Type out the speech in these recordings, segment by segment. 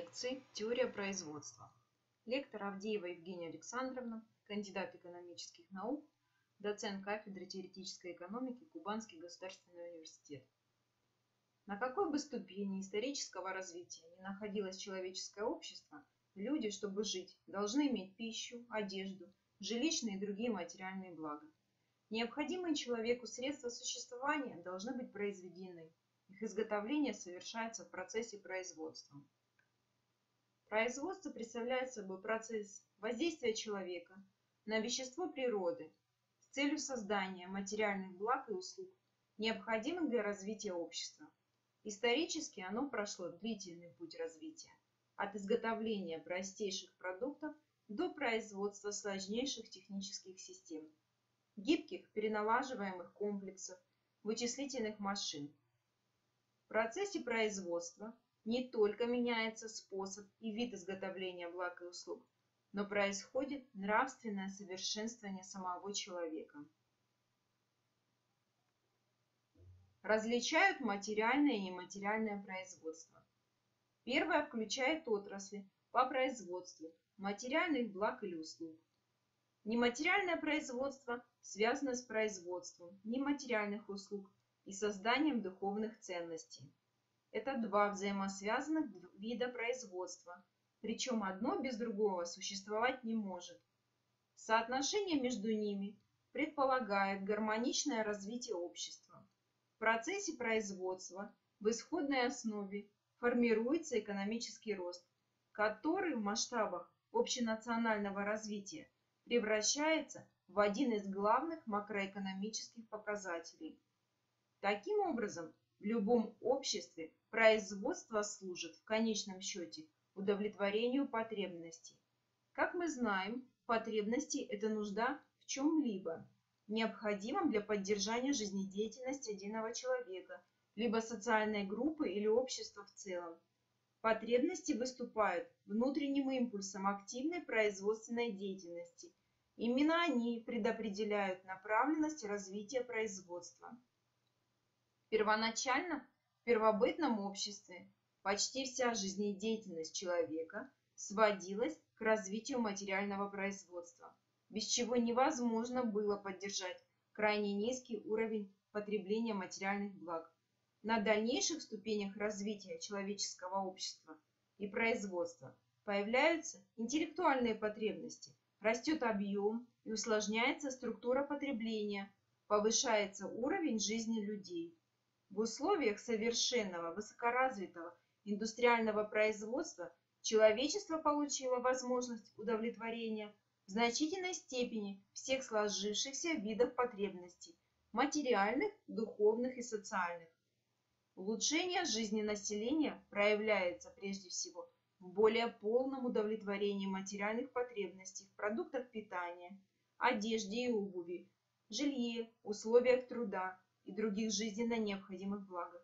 лекции «Теория производства». Лектор Авдеева Евгения Александровна, кандидат экономических наук, доцент кафедры теоретической экономики Кубанский государственный университет. На какой бы ступени исторического развития ни находилось человеческое общество, люди, чтобы жить, должны иметь пищу, одежду, жилищные и другие материальные блага. Необходимые человеку средства существования должны быть произведены. Их изготовление совершается в процессе производства. Производство представляет собой процесс воздействия человека на вещество природы с целью создания материальных благ и услуг, необходимых для развития общества. Исторически оно прошло длительный путь развития от изготовления простейших продуктов до производства сложнейших технических систем, гибких переналаживаемых комплексов, вычислительных машин. В процессе производства не только меняется способ и вид изготовления благ и услуг, но происходит нравственное совершенствование самого человека. Различают материальное и нематериальное производство. Первое включает отрасли по производству материальных благ или услуг. Нематериальное производство связано с производством нематериальных услуг и созданием духовных ценностей. Это два взаимосвязанных вида производства, причем одно без другого существовать не может. Соотношение между ними предполагает гармоничное развитие общества. В процессе производства в исходной основе формируется экономический рост, который в масштабах общенационального развития превращается в один из главных макроэкономических показателей. Таким образом, в любом обществе производство служит в конечном счете удовлетворению потребностей. Как мы знаем, потребности – это нужда в чем-либо, необходимом для поддержания жизнедеятельности отдельного человека, либо социальной группы или общества в целом. Потребности выступают внутренним импульсом активной производственной деятельности. Именно они предопределяют направленность развития производства. Первоначально в первобытном обществе почти вся жизнедеятельность человека сводилась к развитию материального производства, без чего невозможно было поддержать крайне низкий уровень потребления материальных благ. На дальнейших ступенях развития человеческого общества и производства появляются интеллектуальные потребности, растет объем и усложняется структура потребления, повышается уровень жизни людей. В условиях совершенного высокоразвитого индустриального производства человечество получило возможность удовлетворения в значительной степени всех сложившихся видов потребностей – материальных, духовных и социальных. Улучшение жизни населения проявляется прежде всего в более полном удовлетворении материальных потребностей в продуктах питания, одежде и обуви, жилье, условиях труда, и других жизненно необходимых благах.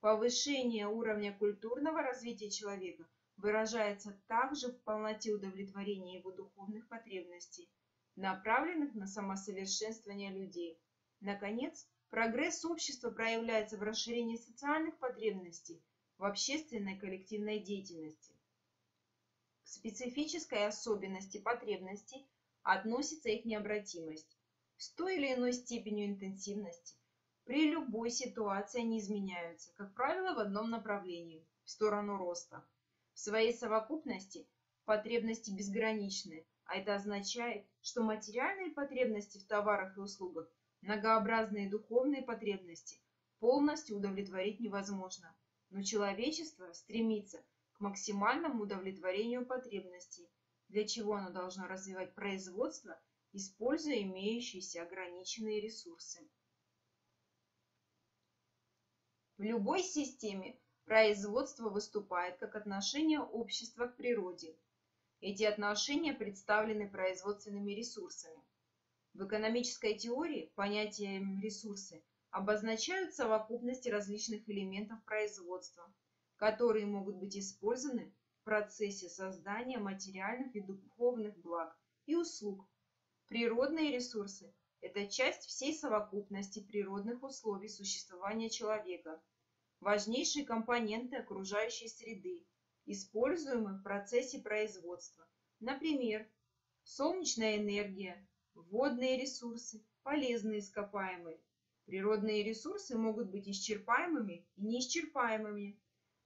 Повышение уровня культурного развития человека выражается также в полноте удовлетворения его духовных потребностей, направленных на самосовершенствование людей. Наконец, прогресс общества проявляется в расширении социальных потребностей в общественной коллективной деятельности. К специфической особенности потребностей относится их необратимость с той или иной степенью интенсивности – при любой ситуации они изменяются, как правило, в одном направлении – в сторону роста. В своей совокупности потребности безграничны, а это означает, что материальные потребности в товарах и услугах, многообразные духовные потребности полностью удовлетворить невозможно. Но человечество стремится к максимальному удовлетворению потребностей, для чего оно должно развивать производство, используя имеющиеся ограниченные ресурсы. В любой системе производство выступает как отношение общества к природе. Эти отношения представлены производственными ресурсами. В экономической теории понятием ресурсы обозначают совокупность различных элементов производства, которые могут быть использованы в процессе создания материальных и духовных благ и услуг. Природные ресурсы это часть всей совокупности природных условий существования человека, важнейшие компоненты окружающей среды используемых в процессе производства. Например, солнечная энергия, водные ресурсы, полезные ископаемые. Природные ресурсы могут быть исчерпаемыми и неисчерпаемыми.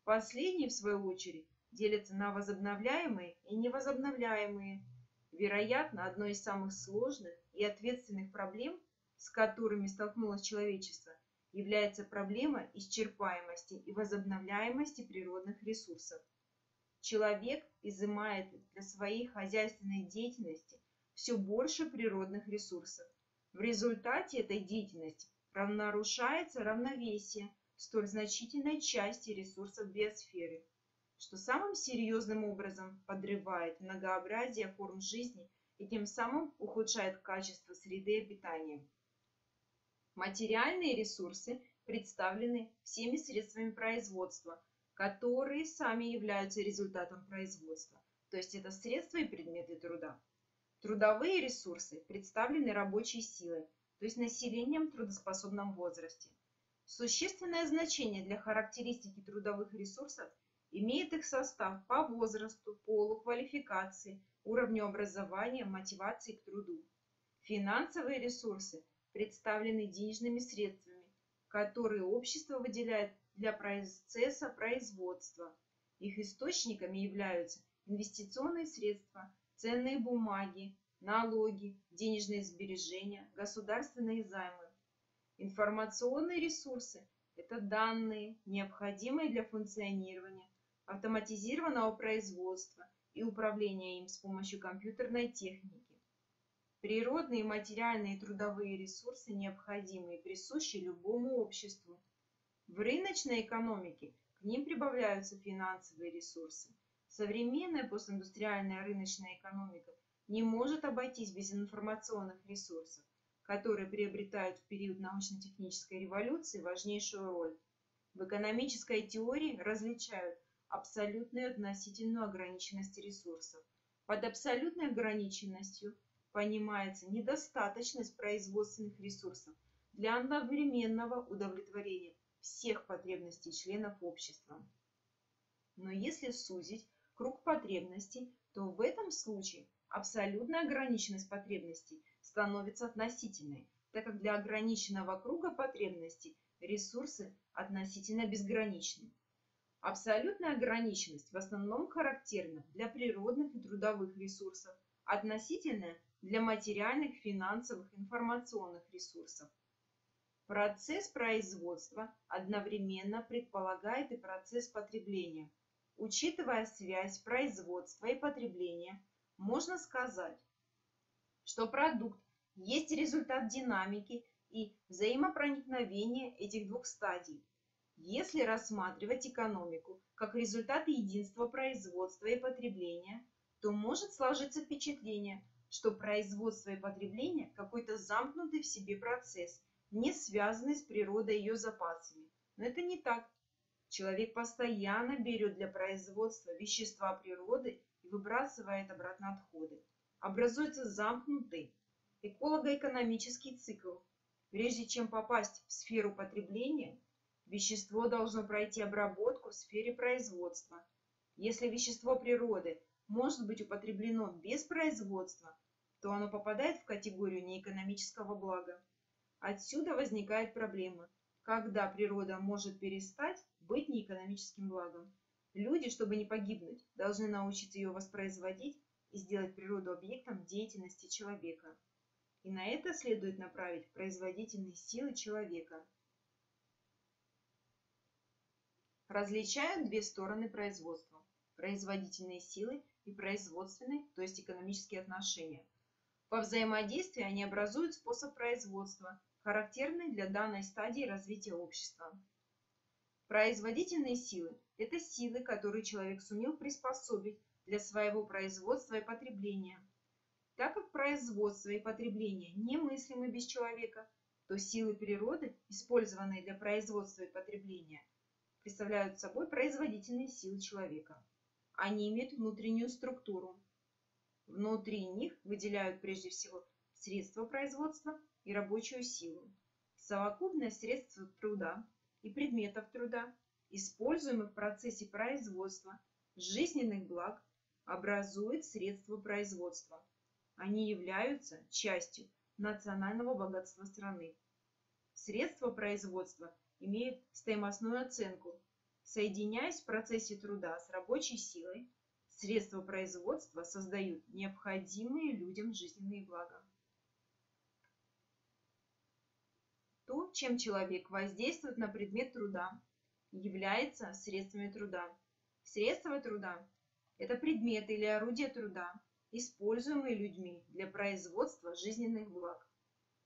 Последние, в свою очередь, делятся на возобновляемые и невозобновляемые. Вероятно, одной из самых сложных и ответственных проблем, с которыми столкнулось человечество, является проблема исчерпаемости и возобновляемости природных ресурсов. Человек изымает для своей хозяйственной деятельности все больше природных ресурсов. В результате этой деятельности нарушается равновесие столь значительной части ресурсов биосферы, что самым серьезным образом подрывает многообразие форм жизни и тем самым ухудшает качество среды обитания. Материальные ресурсы представлены всеми средствами производства, которые сами являются результатом производства, то есть это средства и предметы труда. Трудовые ресурсы представлены рабочей силой, то есть населением в трудоспособном возрасте. Существенное значение для характеристики трудовых ресурсов имеет их состав по возрасту, полу, квалификации, уровню образования, мотивации к труду. Финансовые ресурсы представлены денежными средствами, которые общество выделяет для процесса производства. Их источниками являются инвестиционные средства, ценные бумаги, налоги, денежные сбережения, государственные займы. Информационные ресурсы – это данные, необходимые для функционирования автоматизированного производства и управления им с помощью компьютерной техники. Природные и материальные трудовые ресурсы необходимы и присущи любому обществу. В рыночной экономике к ним прибавляются финансовые ресурсы. Современная постиндустриальная рыночная экономика не может обойтись без информационных ресурсов, которые приобретают в период научно-технической революции важнейшую роль. В экономической теории различают абсолютную и относительную ограниченность ресурсов. Под абсолютной ограниченностью понимается недостаточность производственных ресурсов для одновременного удовлетворения всех потребностей членов общества. Но если сузить круг потребностей, то в этом случае абсолютная ограниченность потребностей становится относительной, так как для ограниченного круга потребностей ресурсы относительно безграничны. Абсолютная ограниченность в основном характерна для природных и трудовых ресурсов, относительная для материальных, финансовых, информационных ресурсов. Процесс производства одновременно предполагает и процесс потребления. Учитывая связь производства и потребления, можно сказать, что продукт есть результат динамики и взаимопроникновения этих двух стадий. Если рассматривать экономику как результат единства производства и потребления, то может сложиться впечатление, что производство и потребление – какой-то замкнутый в себе процесс, не связанный с природой и ее запасами. Но это не так. Человек постоянно берет для производства вещества природы и выбрасывает обратно отходы. Образуется замкнутый эколого-экономический цикл. Прежде чем попасть в сферу потребления, вещество должно пройти обработку в сфере производства. Если вещество природы может быть употреблено без производства, то оно попадает в категорию неэкономического блага. Отсюда возникает проблема, когда природа может перестать быть неэкономическим благом. Люди, чтобы не погибнуть, должны научиться ее воспроизводить и сделать природу объектом деятельности человека. И на это следует направить производительные силы человека. Различают две стороны производства – производительные силы и производственные, то есть экономические отношения. По взаимодействию они образуют способ производства, характерный для данной стадии развития общества. Производительные силы – это силы, которые человек сумел приспособить для своего производства и потребления. Так как производство и потребление немыслимы без человека, то силы природы, использованные для производства и потребления, представляют собой производительные силы человека. Они имеют внутреннюю структуру. Внутри них выделяют прежде всего средства производства и рабочую силу. Совокупность средств труда и предметов труда, используемых в процессе производства, жизненных благ образует средства производства. Они являются частью национального богатства страны. Средства производства имеют стоимостную оценку. Соединяясь в процессе труда с рабочей силой, средства производства создают необходимые людям жизненные блага. То, чем человек воздействует на предмет труда, является средствами труда. Средства труда – это предметы или орудия труда, используемые людьми для производства жизненных благ.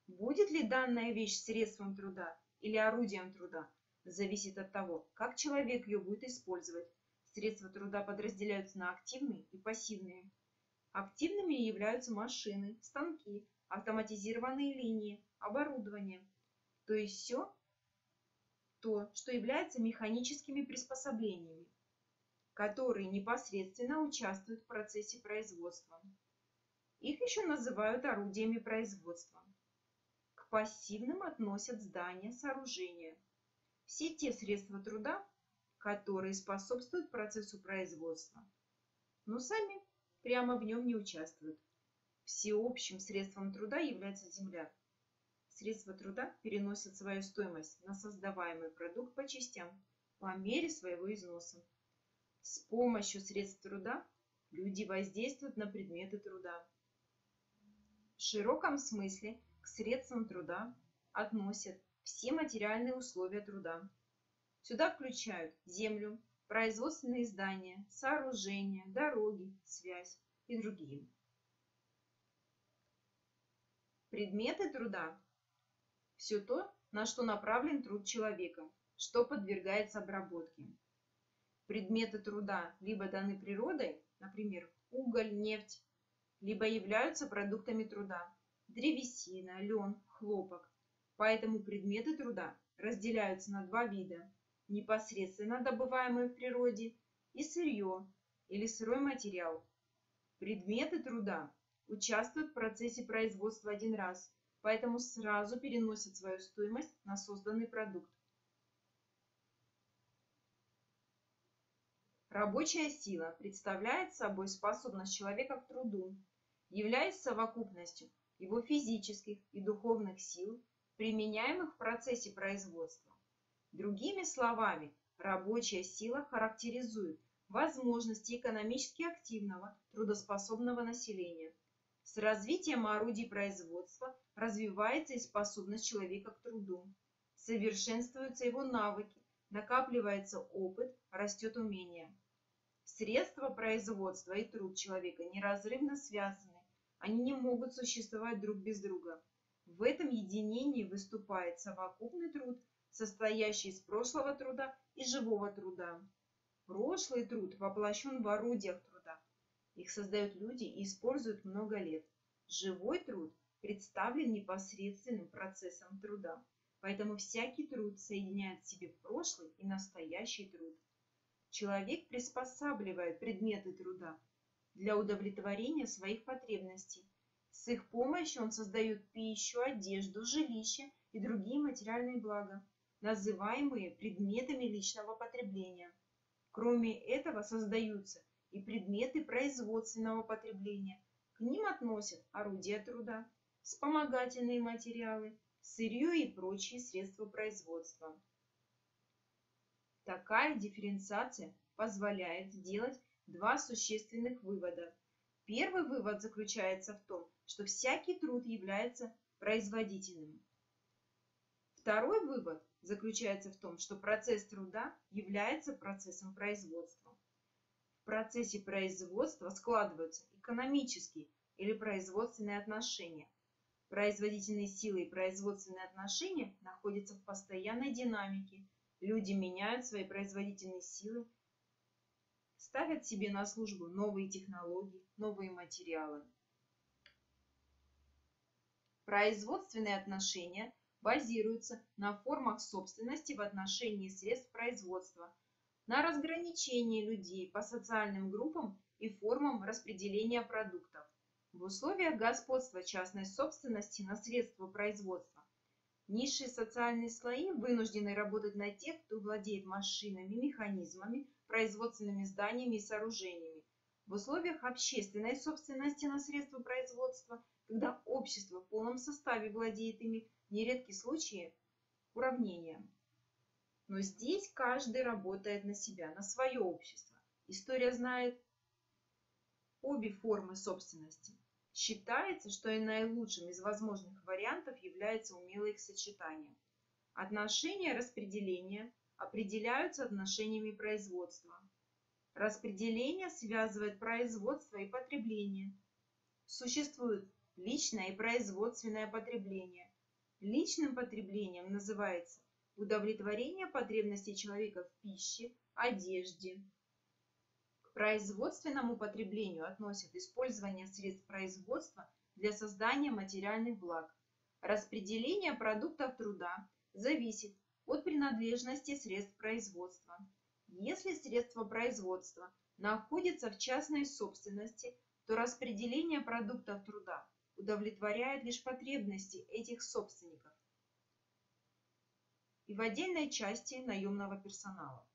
Будет ли данная вещь средством труда или орудием труда, зависит от того, как человек ее будет использовать. Средства труда подразделяются на активные и пассивные. Активными являются машины, станки, автоматизированные линии, оборудование – то есть все то, что является механическими приспособлениями, которые непосредственно участвуют в процессе производства. Их еще называют орудиями производства. К пассивным относят здания, сооружения. Все те средства труда, которые способствуют процессу производства, но сами прямо в нем не участвуют. Всеобщим средством труда является земля – Средства труда переносят свою стоимость на создаваемый продукт по частям по мере своего износа. С помощью средств труда люди воздействуют на предметы труда. В широком смысле к средствам труда относят все материальные условия труда. Сюда включают землю, производственные здания, сооружения, дороги, связь и другие. Предметы труда все то, на что направлен труд человека, что подвергается обработке. Предметы труда либо даны природой, например, уголь, нефть, либо являются продуктами труда, древесина, лен, хлопок. Поэтому предметы труда разделяются на два вида – непосредственно добываемые в природе и сырье или сырой материал. Предметы труда участвуют в процессе производства один раз – поэтому сразу переносит свою стоимость на созданный продукт. Рабочая сила представляет собой способность человека к труду, являясь совокупностью его физических и духовных сил, применяемых в процессе производства. Другими словами, рабочая сила характеризует возможности экономически активного, трудоспособного населения – с развитием орудий производства развивается и способность человека к труду. Совершенствуются его навыки, накапливается опыт, растет умение. Средства производства и труд человека неразрывно связаны, они не могут существовать друг без друга. В этом единении выступает совокупный труд, состоящий из прошлого труда и живого труда. Прошлый труд воплощен в орудиях труда их создают люди и используют много лет. Живой труд представлен непосредственным процессом труда, поэтому всякий труд соединяет в себе прошлый и настоящий труд. Человек приспосабливает предметы труда для удовлетворения своих потребностей. С их помощью он создает пищу, одежду, жилище и другие материальные блага, называемые предметами личного потребления. Кроме этого создаются и предметы производственного потребления. К ним относят орудия труда, вспомогательные материалы, сырье и прочие средства производства. Такая дифференциация позволяет сделать два существенных вывода. Первый вывод заключается в том, что всякий труд является производительным. Второй вывод заключается в том, что процесс труда является процессом производства процессе производства складываются экономические или производственные отношения. Производительные силы и производственные отношения находятся в постоянной динамике. Люди меняют свои производительные силы, ставят себе на службу новые технологии, новые материалы. Производственные отношения базируются на формах собственности в отношении средств производства – на разграничение людей по социальным группам и формам распределения продуктов. В условиях господства частной собственности на средства производства низшие социальные слои вынуждены работать на тех, кто владеет машинами, механизмами, производственными зданиями и сооружениями. В условиях общественной собственности на средства производства, когда общество в полном составе владеет ими, нередки случаи уравнения. Но здесь каждый работает на себя, на свое общество. История знает обе формы собственности. Считается, что и наилучшим из возможных вариантов является умелое их сочетание. Отношения распределения определяются отношениями производства. Распределение связывает производство и потребление. Существует личное и производственное потребление. Личным потреблением называется удовлетворение потребностей человека в пище, одежде. К производственному потреблению относят использование средств производства для создания материальных благ. Распределение продуктов труда зависит от принадлежности средств производства. Если средства производства находятся в частной собственности, то распределение продуктов труда удовлетворяет лишь потребности этих собственников и в отдельной части наемного персонала.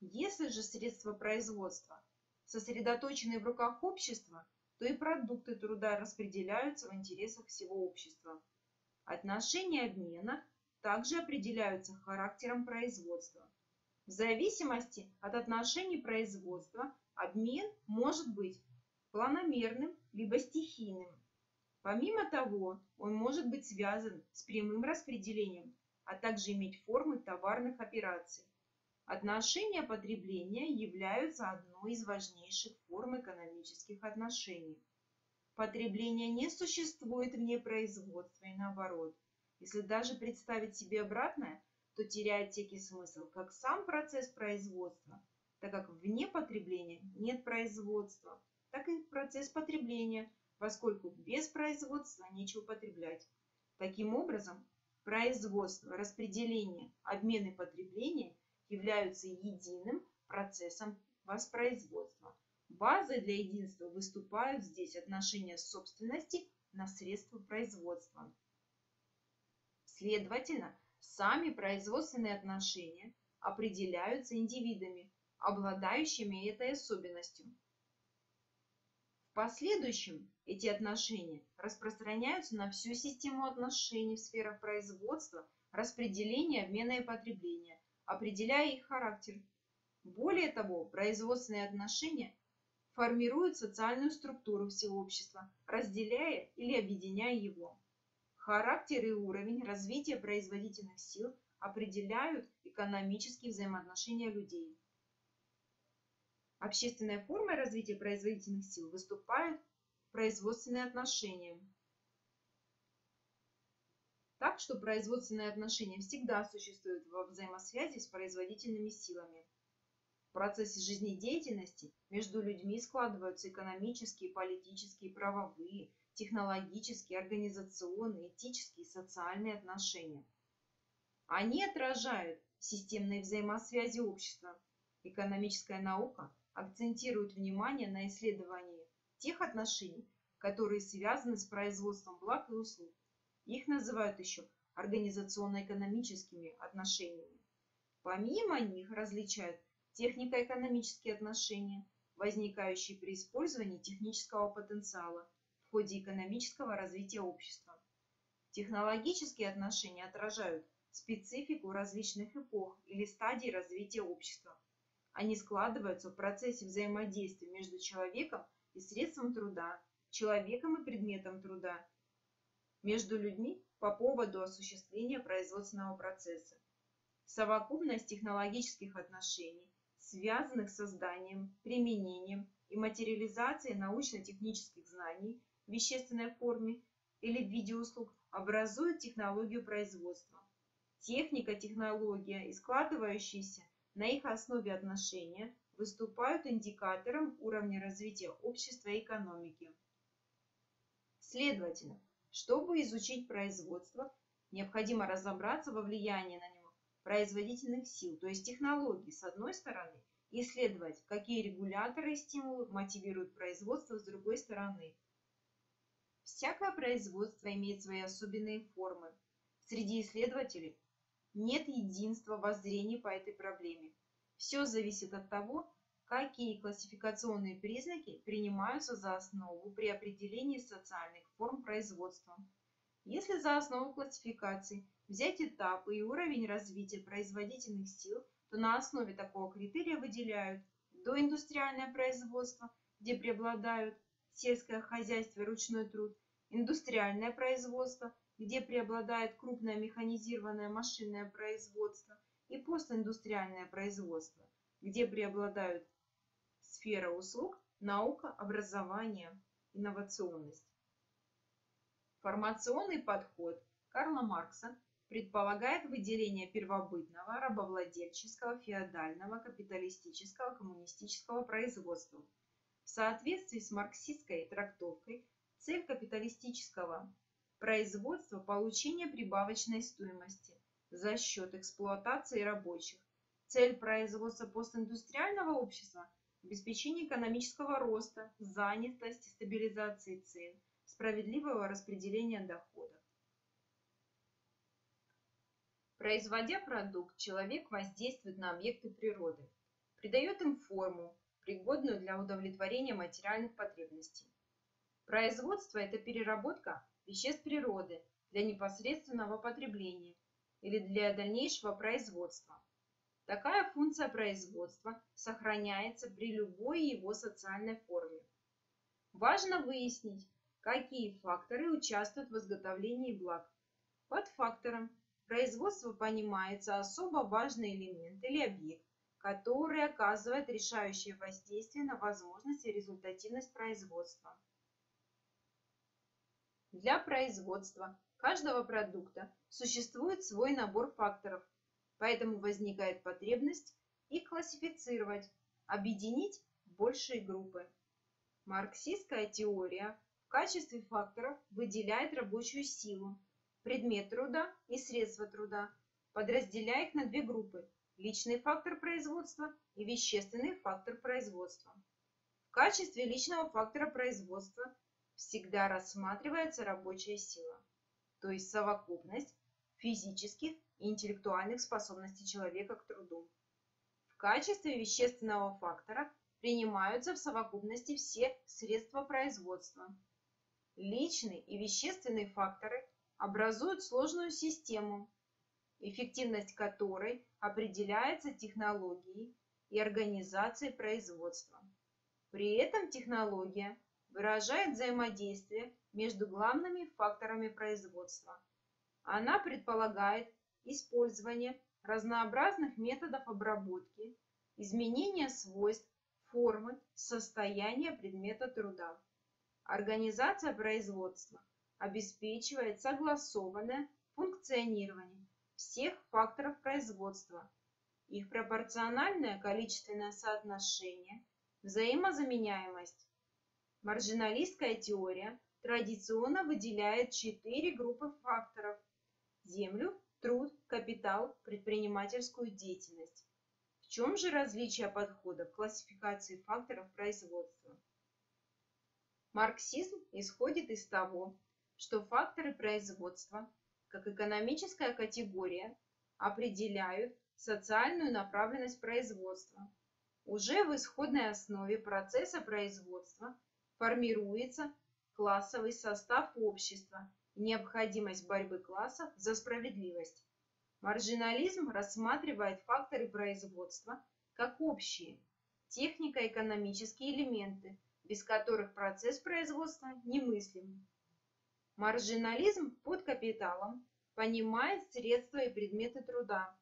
Если же средства производства сосредоточены в руках общества, то и продукты труда распределяются в интересах всего общества. Отношения обмена также определяются характером производства. В зависимости от отношений производства обмен может быть планомерным либо стихийным. Помимо того, он может быть связан с прямым распределением а также иметь формы товарных операций. Отношения потребления являются одной из важнейших форм экономических отношений. Потребление не существует вне производства и наоборот. Если даже представить себе обратное, то теряет всякий смысл как сам процесс производства, так как вне потребления нет производства, так и процесс потребления, поскольку без производства нечего потреблять. Таким образом, Производство, распределение, обмен и потребление являются единым процессом воспроизводства. Базой для единства выступают здесь отношения собственности на средства производства. Следовательно, сами производственные отношения определяются индивидами, обладающими этой особенностью. В последующем эти отношения распространяются на всю систему отношений в сферах производства, распределения, обмена и потребления, определяя их характер. Более того, производственные отношения формируют социальную структуру всего общества, разделяя или объединяя его. Характер и уровень развития производительных сил определяют экономические взаимоотношения людей. Общественной формой развития производительных сил выступают производственные отношения. Так что производственные отношения всегда существуют во взаимосвязи с производительными силами. В процессе жизнедеятельности между людьми складываются экономические, политические, правовые, технологические, организационные, этические и социальные отношения. Они отражают системные взаимосвязи общества. Экономическая наука акцентирует внимание на исследовании тех отношений, которые связаны с производством благ и услуг. Их называют еще организационно-экономическими отношениями. Помимо них различают технико-экономические отношения, возникающие при использовании технического потенциала в ходе экономического развития общества. Технологические отношения отражают специфику различных эпох или стадий развития общества, они складываются в процессе взаимодействия между человеком и средством труда, человеком и предметом труда, между людьми по поводу осуществления производственного процесса. Совокупность технологических отношений, связанных с созданием, применением и материализацией научно-технических знаний вещественной форме или в виде услуг, образует технологию производства. Техника, технология и складывающиеся на их основе отношения выступают индикатором уровня развития общества и экономики. Следовательно, чтобы изучить производство, необходимо разобраться во влиянии на него производительных сил, то есть технологий, с одной стороны, исследовать, какие регуляторы и стимулы мотивируют производство с другой стороны. Всякое производство имеет свои особенные формы. Среди исследователей нет единства воззрений по этой проблеме. Все зависит от того, какие классификационные признаки принимаются за основу при определении социальных форм производства. Если за основу классификации взять этапы и уровень развития производительных сил, то на основе такого критерия выделяют доиндустриальное производство, где преобладают сельское хозяйство и ручной труд, индустриальное производство, где преобладает крупное механизированное машинное производство, и постиндустриальное производство, где преобладают сфера услуг, наука, образование, инновационность. Формационный подход Карла Маркса предполагает выделение первобытного, рабовладельческого, феодального, капиталистического, коммунистического производства. В соответствии с марксистской трактовкой, цель капиталистического производства – получение прибавочной стоимости, за счет эксплуатации рабочих. Цель производства постиндустриального общества – обеспечение экономического роста, занятости, стабилизации цен, справедливого распределения доходов. Производя продукт, человек воздействует на объекты природы, придает им форму, пригодную для удовлетворения материальных потребностей. Производство – это переработка веществ природы для непосредственного потребления или для дальнейшего производства. Такая функция производства сохраняется при любой его социальной форме. Важно выяснить, какие факторы участвуют в изготовлении благ. Под фактором производства понимается особо важный элемент или объект, который оказывает решающее воздействие на возможность и результативность производства. Для производства каждого продукта существует свой набор факторов, поэтому возникает потребность их классифицировать, объединить в большие группы. Марксистская теория в качестве факторов выделяет рабочую силу, предмет труда и средства труда, подразделяя их на две группы – личный фактор производства и вещественный фактор производства. В качестве личного фактора производства всегда рассматривается рабочая сила то есть совокупность физических и интеллектуальных способностей человека к труду. В качестве вещественного фактора принимаются в совокупности все средства производства. Личный и вещественный факторы образуют сложную систему, эффективность которой определяется технологией и организацией производства. При этом технология выражает взаимодействие между главными факторами производства. Она предполагает использование разнообразных методов обработки, изменение свойств, формы, состояния предмета труда. Организация производства обеспечивает согласованное функционирование всех факторов производства, их пропорциональное количественное соотношение, взаимозаменяемость. Маржиналистская теория традиционно выделяет четыре группы факторов – землю, труд, капитал, предпринимательскую деятельность. В чем же различие подхода в классификации факторов производства? Марксизм исходит из того, что факторы производства, как экономическая категория, определяют социальную направленность производства. Уже в исходной основе процесса производства формируется классовый состав общества необходимость борьбы классов за справедливость. Маржинализм рассматривает факторы производства как общие, технико-экономические элементы, без которых процесс производства немыслим. Маржинализм под капиталом понимает средства и предметы труда,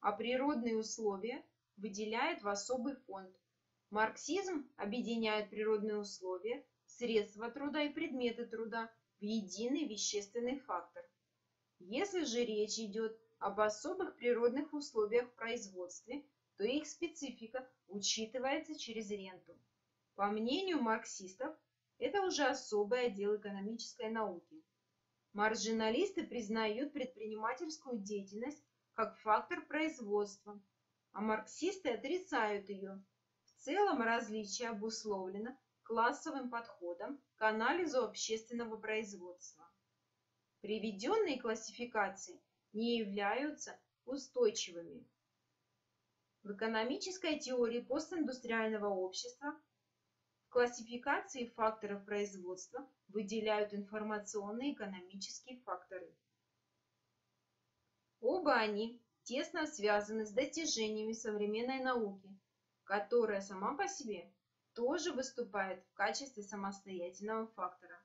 а природные условия выделяет в особый фонд. Марксизм объединяет природные условия средства труда и предметы труда в единый вещественный фактор. Если же речь идет об особых природных условиях в производстве, то их специфика учитывается через ренту. По мнению марксистов, это уже особый отдел экономической науки. Маржиналисты признают предпринимательскую деятельность как фактор производства, а марксисты отрицают ее. В целом различие обусловлено классовым подходом к анализу общественного производства. Приведенные классификации не являются устойчивыми. В экономической теории постиндустриального общества в классификации факторов производства выделяют информационные экономические факторы. Оба они тесно связаны с достижениями современной науки, которая сама по себе тоже выступает в качестве самостоятельного фактора,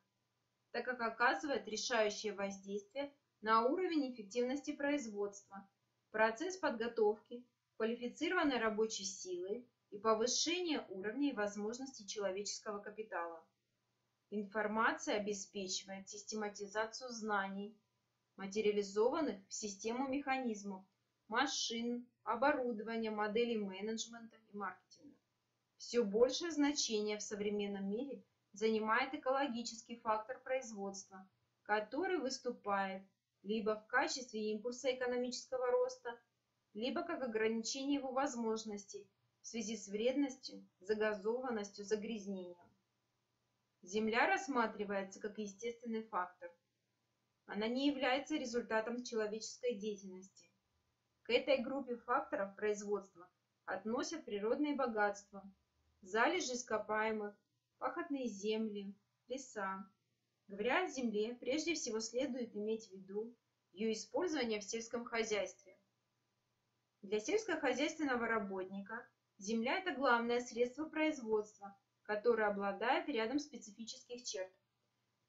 так как оказывает решающее воздействие на уровень эффективности производства, процесс подготовки, квалифицированной рабочей силы и повышение уровня и возможностей человеческого капитала. Информация обеспечивает систематизацию знаний, материализованных в систему механизмов, машин, оборудования, моделей менеджмента и маркетинга. Все большее значение в современном мире занимает экологический фактор производства, который выступает либо в качестве импульса экономического роста, либо как ограничение его возможностей в связи с вредностью, загазованностью, загрязнением. Земля рассматривается как естественный фактор. Она не является результатом человеческой деятельности. Этой группе факторов производства относят природные богатства, залежи ископаемых, пахотные земли, леса. Говоря о земле, прежде всего следует иметь в виду ее использование в сельском хозяйстве. Для сельскохозяйственного работника земля – это главное средство производства, которое обладает рядом специфических черт.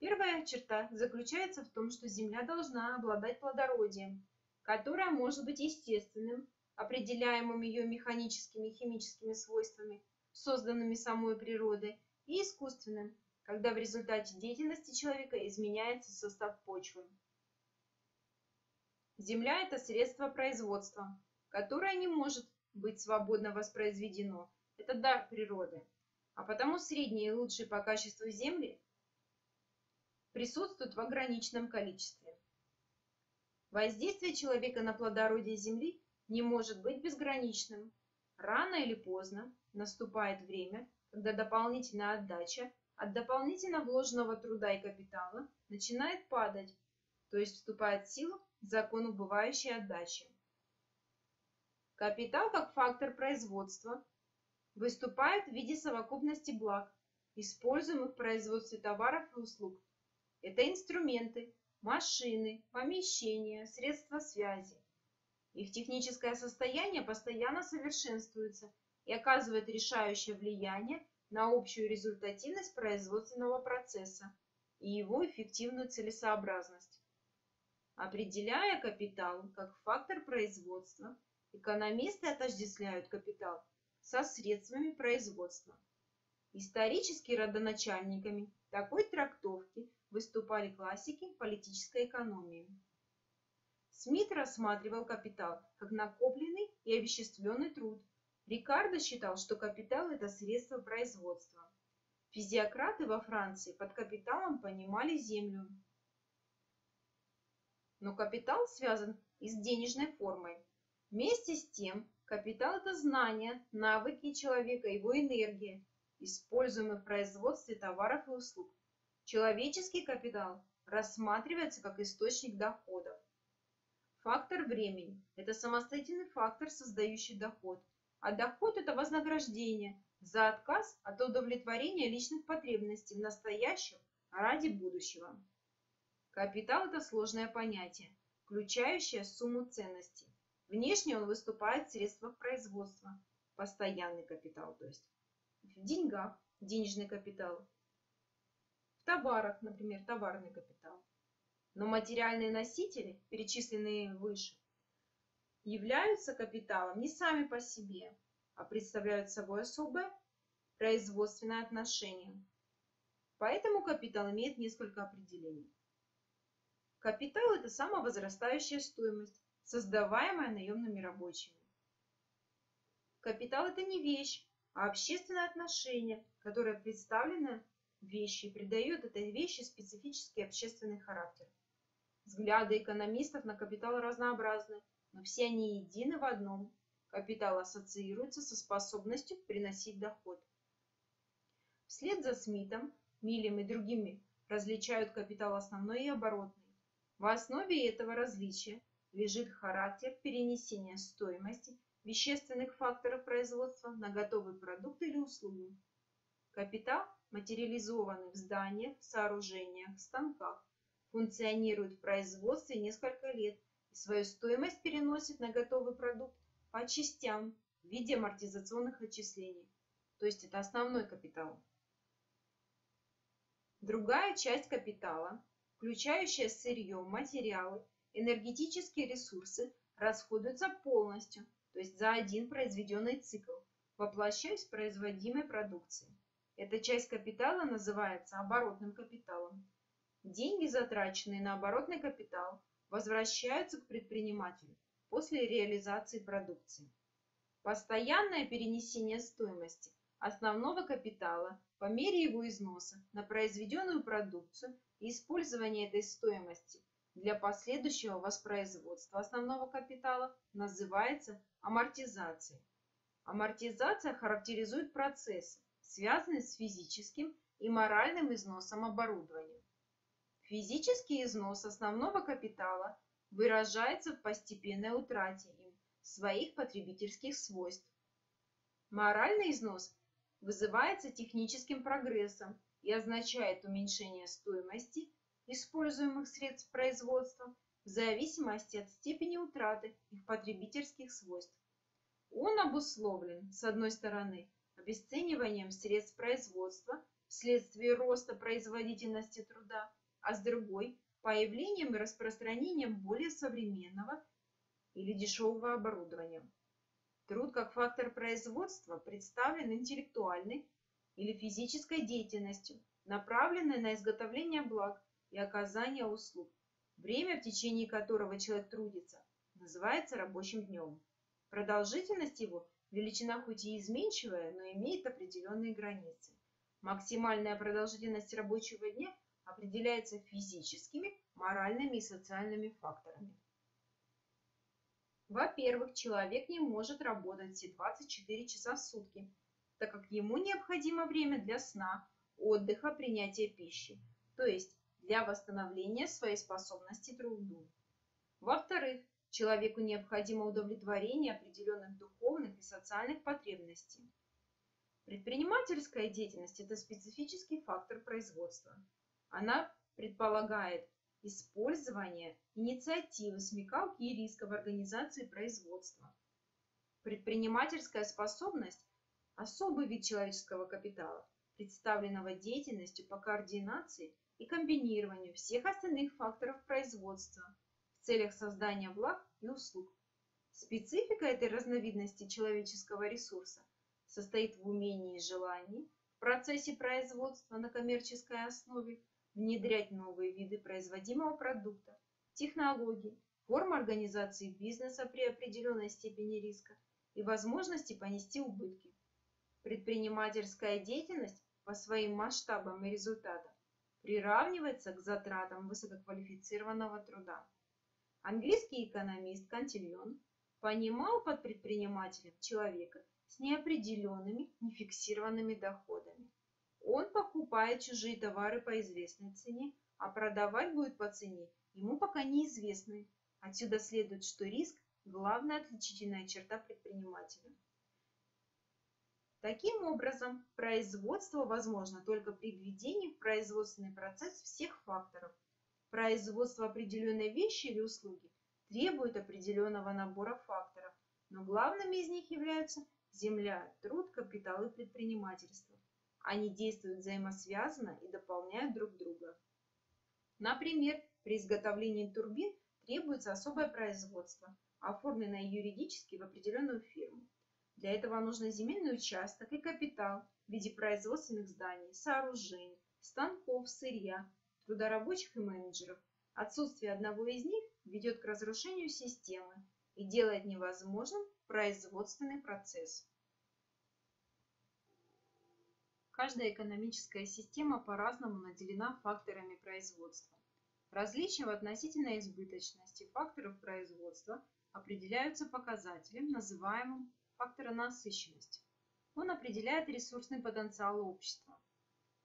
Первая черта заключается в том, что земля должна обладать плодородием, которое может быть естественным, определяемым ее механическими и химическими свойствами, созданными самой природой, и искусственным, когда в результате деятельности человека изменяется состав почвы. Земля – это средство производства, которое не может быть свободно воспроизведено. Это дар природы. А потому средние и лучшие по качеству земли присутствуют в ограниченном количестве. Воздействие человека на плодородие Земли не может быть безграничным. Рано или поздно наступает время, когда дополнительная отдача от дополнительно вложенного труда и капитала начинает падать, то есть вступает в силу закон убывающей отдачи. Капитал как фактор производства выступает в виде совокупности благ, используемых в производстве товаров и услуг. Это инструменты, машины, помещения, средства связи. Их техническое состояние постоянно совершенствуется и оказывает решающее влияние на общую результативность производственного процесса и его эффективную целесообразность. Определяя капитал как фактор производства, экономисты отождествляют капитал со средствами производства. Исторически родоначальниками такой трактовки выступали классики политической экономии. Смит рассматривал капитал как накопленный и овеществленный труд. Рикардо считал, что капитал – это средство производства. Физиократы во Франции под капиталом понимали землю. Но капитал связан и с денежной формой. Вместе с тем, капитал – это знания, навыки человека, его энергия, используемые в производстве товаров и услуг. Человеческий капитал рассматривается как источник доходов. Фактор времени – это самостоятельный фактор, создающий доход, а доход – это вознаграждение за отказ от удовлетворения личных потребностей в настоящем ради будущего. Капитал – это сложное понятие, включающее сумму ценностей. Внешне он выступает в средствах производства, постоянный капитал, то есть в деньгах, денежный капитал, в товарах, например, товарный капитал. Но материальные носители, перечисленные выше, являются капиталом не сами по себе, а представляют собой особое производственное отношение. Поэтому капитал имеет несколько определений. Капитал – это самовозрастающая стоимость, создаваемая наемными рабочими. Капитал – это не вещь, а общественное отношение, которое представлено вещи придает этой вещи специфический общественный характер. Взгляды экономистов на капитал разнообразны, но все они едины в одном. Капитал ассоциируется со способностью приносить доход. Вслед за Смитом, Миллем и другими различают капитал основной и оборотный. В основе этого различия лежит характер перенесения стоимости вещественных факторов производства на готовый продукт или услугу. Капитал, материализованный в зданиях, сооружениях, станках, функционирует в производстве несколько лет и свою стоимость переносит на готовый продукт по частям в виде амортизационных отчислений. То есть это основной капитал. Другая часть капитала, включающая сырье, материалы, энергетические ресурсы, расходуется полностью, то есть за один произведенный цикл, воплощаясь в производимой продукции. Эта часть капитала называется оборотным капиталом. Деньги, затраченные на оборотный капитал, возвращаются к предпринимателю после реализации продукции. Постоянное перенесение стоимости основного капитала по мере его износа на произведенную продукцию и использование этой стоимости для последующего воспроизводства основного капитала называется амортизацией. Амортизация характеризует процессы, связанные с физическим и моральным износом оборудования. Физический износ основного капитала выражается в постепенной утрате им своих потребительских свойств. Моральный износ вызывается техническим прогрессом и означает уменьшение стоимости используемых средств производства в зависимости от степени утраты их потребительских свойств. Он обусловлен, с одной стороны, обесцениванием средств производства вследствие роста производительности труда, а с другой – появлением и распространением более современного или дешевого оборудования. Труд как фактор производства представлен интеллектуальной или физической деятельностью, направленной на изготовление благ и оказание услуг, время, в течение которого человек трудится, называется рабочим днем. Продолжительность его – величина хоть и изменчивая, но имеет определенные границы. Максимальная продолжительность рабочего дня определяется физическими, моральными и социальными факторами. Во-первых, человек не может работать все 24 часа в сутки, так как ему необходимо время для сна, отдыха, принятия пищи, то есть для восстановления своей способности труду. Во-вторых, человеку необходимо удовлетворение определенных духовных и социальных потребностей. Предпринимательская деятельность – это специфический фактор производства. Она предполагает использование инициативы, смекалки и риска в организации производства. Предпринимательская способность – особый вид человеческого капитала, представленного деятельностью по координации и комбинированию всех остальных факторов производства целях создания благ и услуг. Специфика этой разновидности человеческого ресурса состоит в умении и желании в процессе производства на коммерческой основе внедрять новые виды производимого продукта, технологий, форм организации бизнеса при определенной степени риска и возможности понести убытки. Предпринимательская деятельность по своим масштабам и результатам приравнивается к затратам высококвалифицированного труда. Английский экономист Кантильон понимал под предпринимателем человека с неопределенными, нефиксированными доходами. Он покупает чужие товары по известной цене, а продавать будет по цене, ему пока неизвестной. Отсюда следует, что риск – главная отличительная черта предпринимателя. Таким образом, производство возможно только при введении в производственный процесс всех факторов. Производство определенной вещи или услуги требует определенного набора факторов, но главными из них являются земля, труд, капитал и предпринимательство. Они действуют взаимосвязанно и дополняют друг друга. Например, при изготовлении турбин требуется особое производство, оформленное юридически в определенную фирму. Для этого нужно земельный участок и капитал в виде производственных зданий, сооружений, станков, сырья, трудорабочих и менеджеров. Отсутствие одного из них ведет к разрушению системы и делает невозможным производственный процесс. Каждая экономическая система по-разному наделена факторами производства. Различия в относительной избыточности факторов производства определяются показателем, называемым фактора насыщенности. Он определяет ресурсный потенциал общества.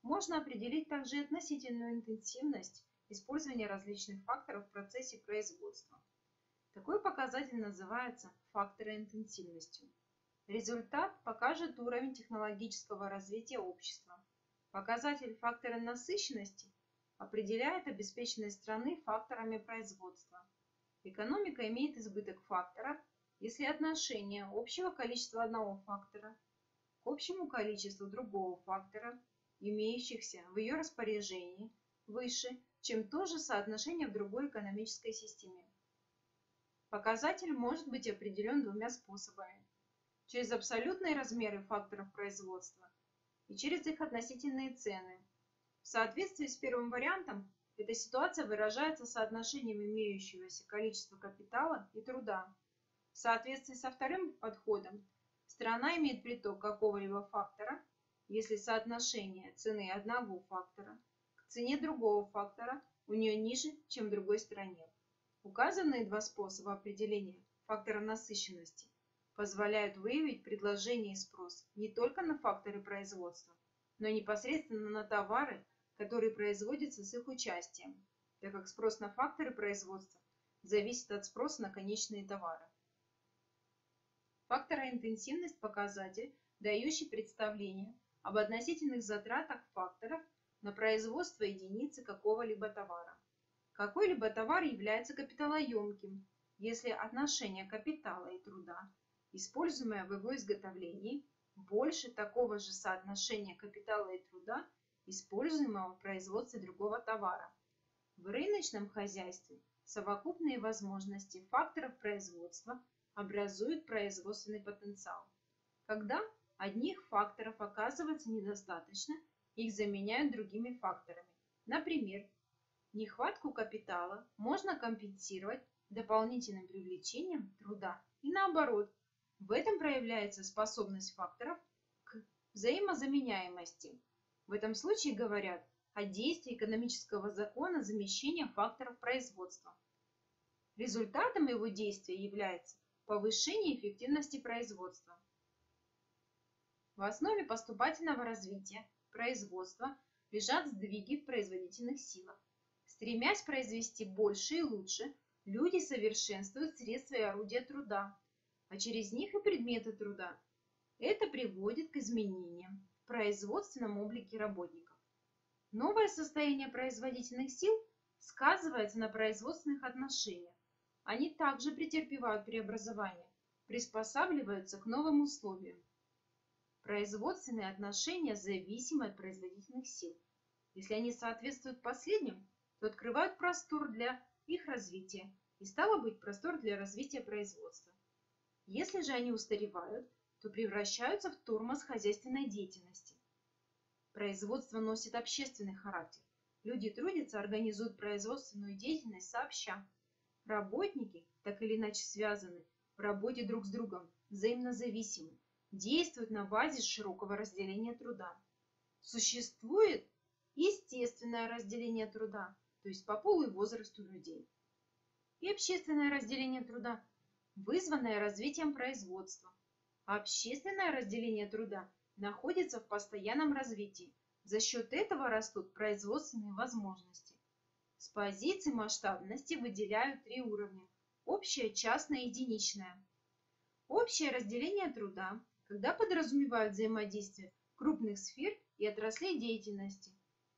Можно определить также относительную интенсивность использования различных факторов в процессе производства. Такой показатель называется фактороинтенсивностью. Результат покажет уровень технологического развития общества. Показатель фактора насыщенности определяет обеспеченность страны факторами производства. Экономика имеет избыток фактора, если отношение общего количества одного фактора к общему количеству другого фактора, имеющихся в ее распоряжении, выше, чем то же соотношение в другой экономической системе. Показатель может быть определен двумя способами. Через абсолютные размеры факторов производства и через их относительные цены. В соответствии с первым вариантом, эта ситуация выражается соотношением имеющегося количества капитала и труда. В соответствии со вторым подходом, страна имеет приток какого-либо фактора, если соотношение цены одного фактора к цене другого фактора у нее ниже, чем в другой стране. Указанные два способа определения фактора насыщенности позволяют выявить предложение и спрос не только на факторы производства, но и непосредственно на товары, которые производятся с их участием, так как спрос на факторы производства зависит от спроса на конечные товары. Фактороинтенсивность – показатель, дающий представление об относительных затратах факторов на производство единицы какого-либо товара. Какой-либо товар является капиталоемким, если отношение капитала и труда используемое в его изготовлении, больше такого же соотношения капитала и труда, используемого в производстве другого товара. В рыночном хозяйстве совокупные возможности факторов производства образуют производственный потенциал. Когда одних факторов оказывается недостаточно, их заменяют другими факторами. Например, нехватку капитала можно компенсировать дополнительным привлечением труда и наоборот, в этом проявляется способность факторов к взаимозаменяемости. В этом случае говорят о действии экономического закона замещения факторов производства. Результатом его действия является повышение эффективности производства. В основе поступательного развития производства лежат сдвиги в производительных силах. Стремясь произвести больше и лучше, люди совершенствуют средства и орудия труда, а через них и предметы труда. Это приводит к изменениям в производственном облике работников. Новое состояние производительных сил сказывается на производственных отношениях. Они также претерпевают преобразование, приспосабливаются к новым условиям. Производственные отношения зависимы от производительных сил. Если они соответствуют последним, то открывают простор для их развития и стало быть простор для развития производства. Если же они устаревают, то превращаются в тормоз хозяйственной деятельности. Производство носит общественный характер. Люди трудятся, организуют производственную деятельность сообща. Работники, так или иначе связаны, в работе друг с другом, взаимно зависимы, действуют на базе широкого разделения труда. Существует естественное разделение труда, то есть по полу и возрасту людей. И общественное разделение труда, вызванное развитием производства. общественное разделение труда находится в постоянном развитии. За счет этого растут производственные возможности. С позиции масштабности выделяют три уровня – общее, частное и единичное. Общее разделение труда, когда подразумевают взаимодействие крупных сфер и отраслей деятельности,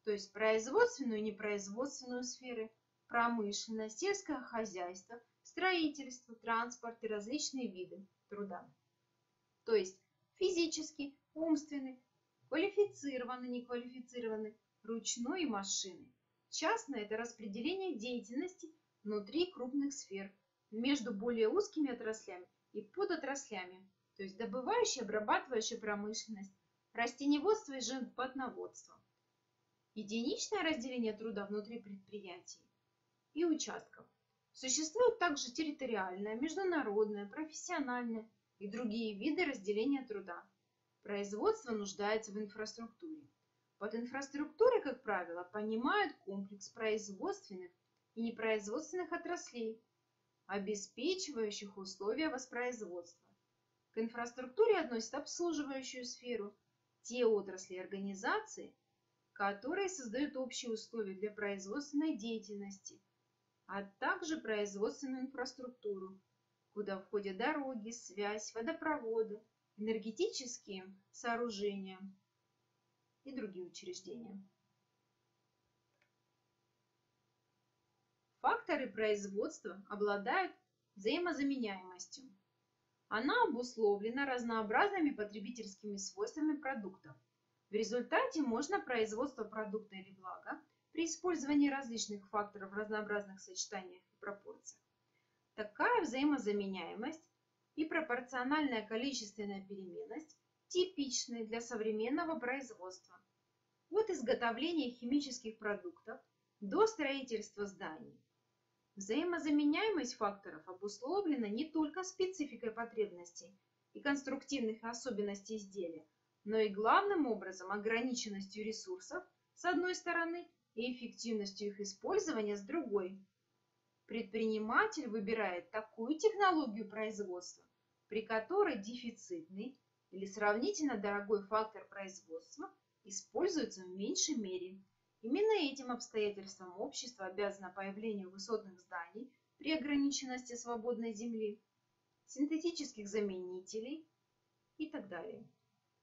то есть производственную и непроизводственную сферы, промышленность, сельское хозяйство, строительство, транспорт и различные виды труда. То есть физический, умственный, квалифицированный, неквалифицированный, ручной и машины. Частное – это распределение деятельности внутри крупных сфер, между более узкими отраслями и подотраслями, то есть добывающая, обрабатывающая промышленность, растеневодство и животноводство. Единичное разделение труда внутри предприятий и участков – Существуют также территориальное, международное, профессиональное и другие виды разделения труда. Производство нуждается в инфраструктуре. Под инфраструктурой, как правило, понимают комплекс производственных и непроизводственных отраслей, обеспечивающих условия воспроизводства. К инфраструктуре относят обслуживающую сферу, те отрасли и организации, которые создают общие условия для производственной деятельности – а также производственную инфраструктуру, куда входят дороги, связь, водопроводы, энергетические сооружения и другие учреждения. Факторы производства обладают взаимозаменяемостью. Она обусловлена разнообразными потребительскими свойствами продуктов. В результате можно производство продукта или блага при использовании различных факторов в разнообразных сочетаниях и пропорциях. Такая взаимозаменяемость и пропорциональная количественная переменность типичны для современного производства. От изготовления химических продуктов до строительства зданий. Взаимозаменяемость факторов обусловлена не только спецификой потребностей и конструктивных особенностей изделия, но и главным образом ограниченностью ресурсов с одной стороны и эффективностью их использования с другой. Предприниматель выбирает такую технологию производства, при которой дефицитный или сравнительно дорогой фактор производства используется в меньшей мере. Именно этим обстоятельством общество обязано появлению высотных зданий при ограниченности свободной земли, синтетических заменителей и так далее.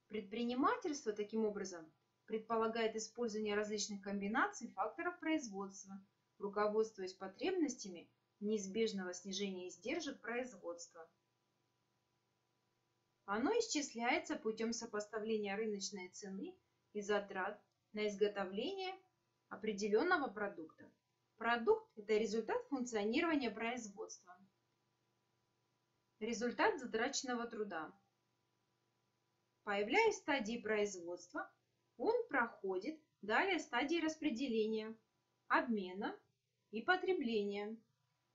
Предпринимательство таким образом предполагает использование различных комбинаций факторов производства, руководствуясь потребностями неизбежного снижения издержек производства. Оно исчисляется путем сопоставления рыночной цены и затрат на изготовление определенного продукта. Продукт – это результат функционирования производства. Результат затраченного труда. Появляясь в стадии производства, он проходит далее стадии распределения, обмена и потребления.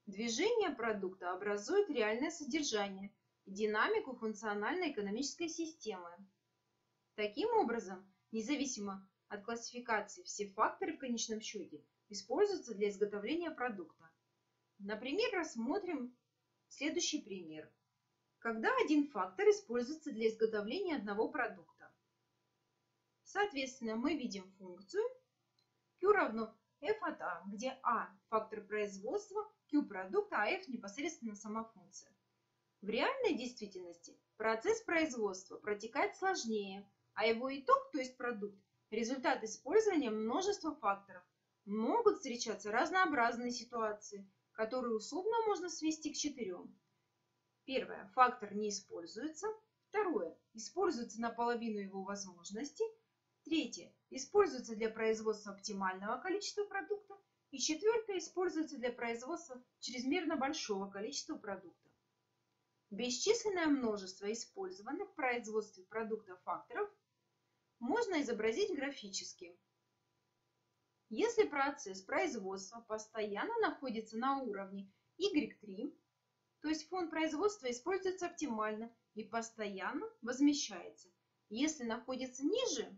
Движение продукта образует реальное содержание и динамику функционально-экономической системы. Таким образом, независимо от классификации, все факторы в конечном счете используются для изготовления продукта. Например, рассмотрим следующий пример. Когда один фактор используется для изготовления одного продукта. Соответственно, мы видим функцию Q равно f от A, где A – фактор производства, Q – продукт, а F – непосредственно сама функция. В реальной действительности процесс производства протекает сложнее, а его итог, то есть продукт, результат использования множества факторов. Могут встречаться разнообразные ситуации, которые условно можно свести к четырем. Первое. Фактор не используется. Второе. Используется наполовину его возможностей. Третье. Используется для производства оптимального количества продуктов. И четвертое. Используется для производства чрезмерно большого количества продуктов. Бесчисленное множество использованных в производстве продуктов факторов можно изобразить графически. Если процесс производства постоянно находится на уровне Y3, то есть фонд производства используется оптимально и постоянно возмещается. Если находится ниже,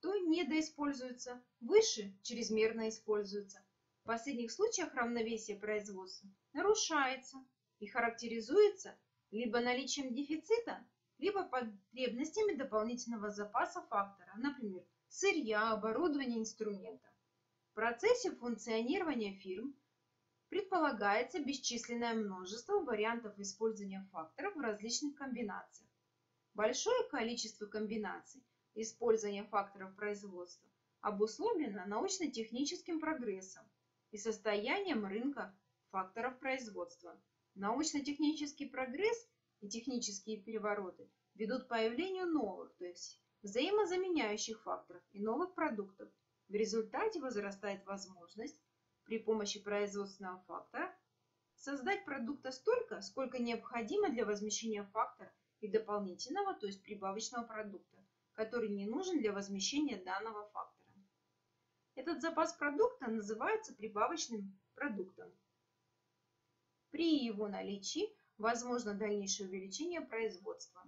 то недоиспользуется, выше чрезмерно используется. В последних случаях равновесие производства нарушается и характеризуется либо наличием дефицита, либо потребностями дополнительного запаса фактора, например, сырья, оборудования, инструмента. В процессе функционирования фирм предполагается бесчисленное множество вариантов использования факторов в различных комбинациях. Большое количество комбинаций – использования факторов производства обусловлено научно-техническим прогрессом и состоянием рынка факторов производства. Научно-технический прогресс и технические перевороты ведут к появлению новых, то есть взаимозаменяющих факторов и новых продуктов. В результате возрастает возможность при помощи производственного фактора создать продукта столько, сколько необходимо для возмещения фактора и дополнительного, то есть прибавочного продукта который не нужен для возмещения данного фактора. Этот запас продукта называется прибавочным продуктом. При его наличии возможно дальнейшее увеличение производства.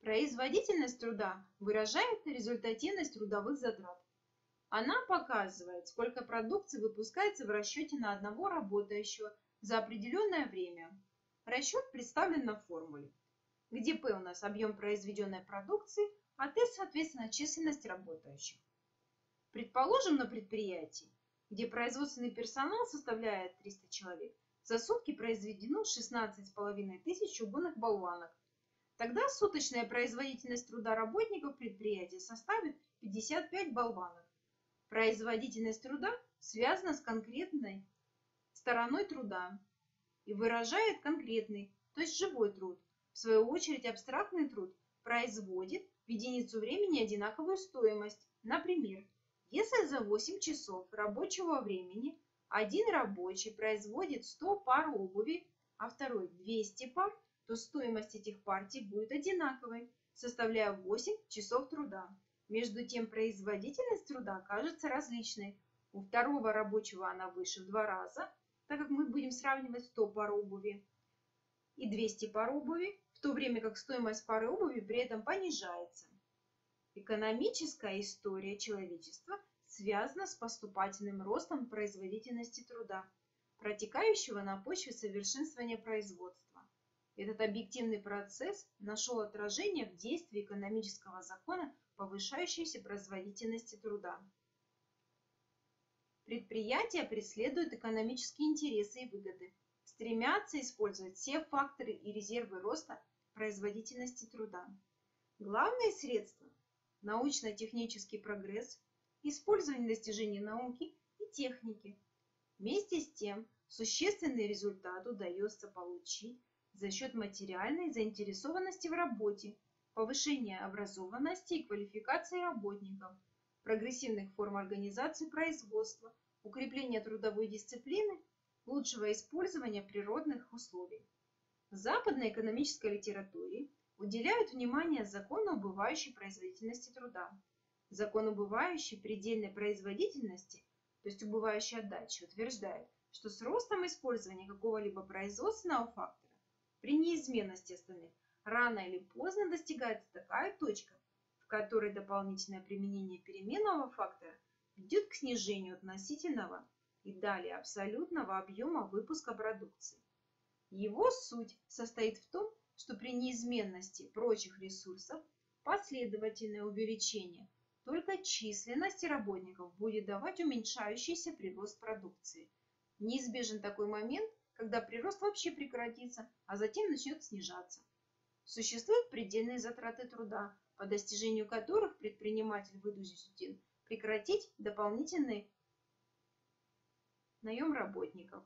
Производительность труда выражает результативность трудовых затрат. Она показывает, сколько продукции выпускается в расчете на одного работающего за определенное время. Расчет представлен на формуле, где P у нас объем произведенной продукции, а T, соответственно, численность работающих. Предположим, на предприятии, где производственный персонал составляет 300 человек, за сутки произведено 16,5 тысяч чугунных болванок. Тогда суточная производительность труда работников предприятия составит 55 болванок. Производительность труда связана с конкретной стороной труда и выражает конкретный, то есть живой труд. В свою очередь абстрактный труд производит в единицу времени одинаковую стоимость. Например, если за 8 часов рабочего времени один рабочий производит 100 пар обуви, а второй 200 пар, то стоимость этих партий будет одинаковой, составляя 8 часов труда. Между тем производительность труда кажется различной. У второго рабочего она выше в два раза, так как мы будем сравнивать 100 пар обуви и 200 пар обуви, в то время как стоимость пары обуви при этом понижается. Экономическая история человечества связана с поступательным ростом производительности труда, протекающего на почве совершенствования производства. Этот объективный процесс нашел отражение в действии экономического закона повышающейся производительности труда. Предприятия преследуют экономические интересы и выгоды, стремятся использовать все факторы и резервы роста производительности труда. Главные средства – научно-технический прогресс, использование достижений науки и техники. Вместе с тем, существенный результат удается получить за счет материальной заинтересованности в работе, повышения образованности и квалификации работников, прогрессивных форм организации производства, укрепления трудовой дисциплины, лучшего использования природных условий. В западной экономической литературе уделяют внимание закону убывающей производительности труда. Закон убывающей предельной производительности, то есть убывающей отдачи, утверждает, что с ростом использования какого-либо производственного фактора при неизменности остальных рано или поздно достигается такая точка, в которой дополнительное применение переменного фактора ведет к снижению относительного и далее абсолютного объема выпуска продукции. Его суть состоит в том, что при неизменности прочих ресурсов последовательное увеличение только численности работников будет давать уменьшающийся прирост продукции. Неизбежен такой момент, когда прирост вообще прекратится, а затем начнет снижаться. Существуют предельные затраты труда, по достижению которых предприниматель вынужден прекратить дополнительный наем работников.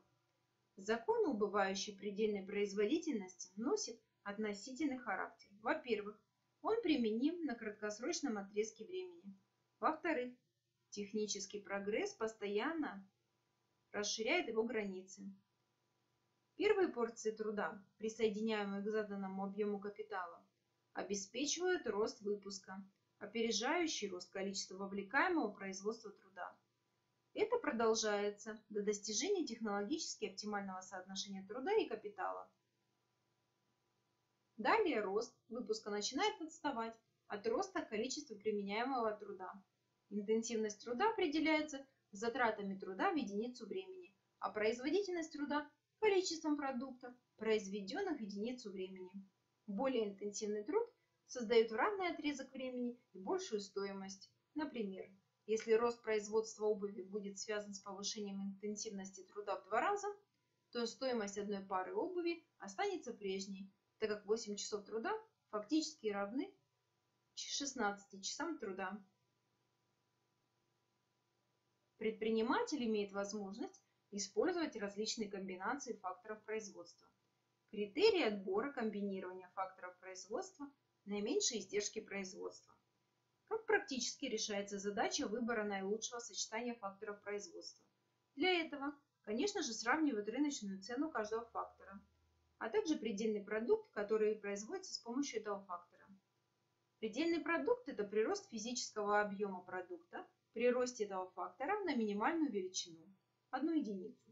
Закон убывающей предельной производительности носит относительный характер. Во-первых, он применим на краткосрочном отрезке времени. Во-вторых, технический прогресс постоянно расширяет его границы. Первые порции труда, присоединяемые к заданному объему капитала, обеспечивают рост выпуска, опережающий рост количества вовлекаемого производства труда. Это продолжается до достижения технологически оптимального соотношения труда и капитала. Далее рост выпуска начинает отставать от роста количества применяемого труда. Интенсивность труда определяется затратами труда в единицу времени, а производительность труда – количеством продуктов, произведенных в единицу времени. Более интенсивный труд создает в равный отрезок времени и большую стоимость. Например, если рост производства обуви будет связан с повышением интенсивности труда в два раза, то стоимость одной пары обуви останется прежней, так как 8 часов труда фактически равны 16 часам труда. Предприниматель имеет возможность использовать различные комбинации факторов производства. Критерии отбора комбинирования факторов производства – наименьшие издержки производства. Как практически решается задача выбора наилучшего сочетания факторов производства? Для этого, конечно же, сравнивают рыночную цену каждого фактора – а также предельный продукт, который производится с помощью этого фактора. Предельный продукт – это прирост физического объема продукта при росте этого фактора на минимальную величину – одну единицу.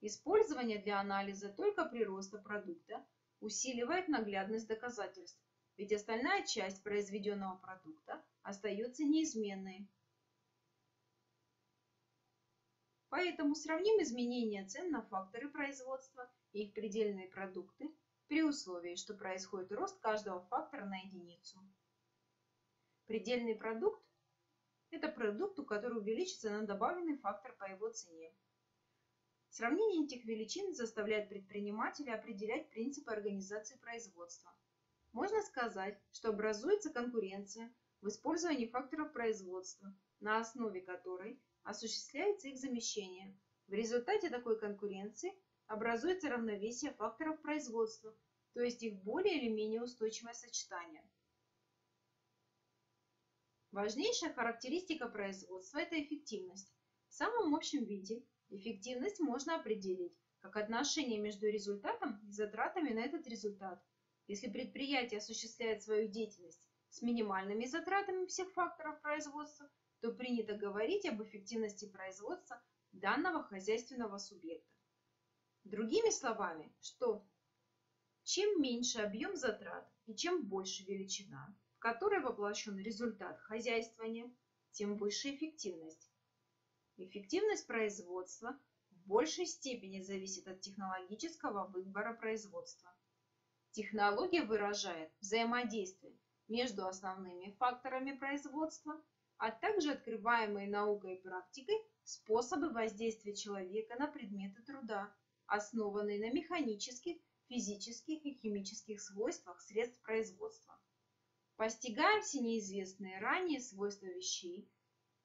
Использование для анализа только прироста продукта усиливает наглядность доказательств, ведь остальная часть произведенного продукта остается неизменной. Поэтому сравним изменения цен на факторы производства – их предельные продукты при условии, что происходит рост каждого фактора на единицу. Предельный продукт Это продукт, у которого увеличится на добавленный фактор по его цене. Сравнение этих величин заставляет предпринимателя определять принципы организации производства. Можно сказать, что образуется конкуренция в использовании факторов производства, на основе которой осуществляется их замещение. В результате такой конкуренции образуется равновесие факторов производства, то есть их более или менее устойчивое сочетание. Важнейшая характеристика производства – это эффективность. В самом общем виде эффективность можно определить как отношение между результатом и затратами на этот результат. Если предприятие осуществляет свою деятельность с минимальными затратами всех факторов производства, то принято говорить об эффективности производства данного хозяйственного субъекта. Другими словами, что чем меньше объем затрат и чем больше величина, в которой воплощен результат хозяйствования, тем выше эффективность. Эффективность производства в большей степени зависит от технологического выбора производства. Технология выражает взаимодействие между основными факторами производства, а также открываемые наукой и практикой способы воздействия человека на предметы труда, основанные на механических, физических и химических свойствах средств производства. Постигая все неизвестные ранее свойства вещей,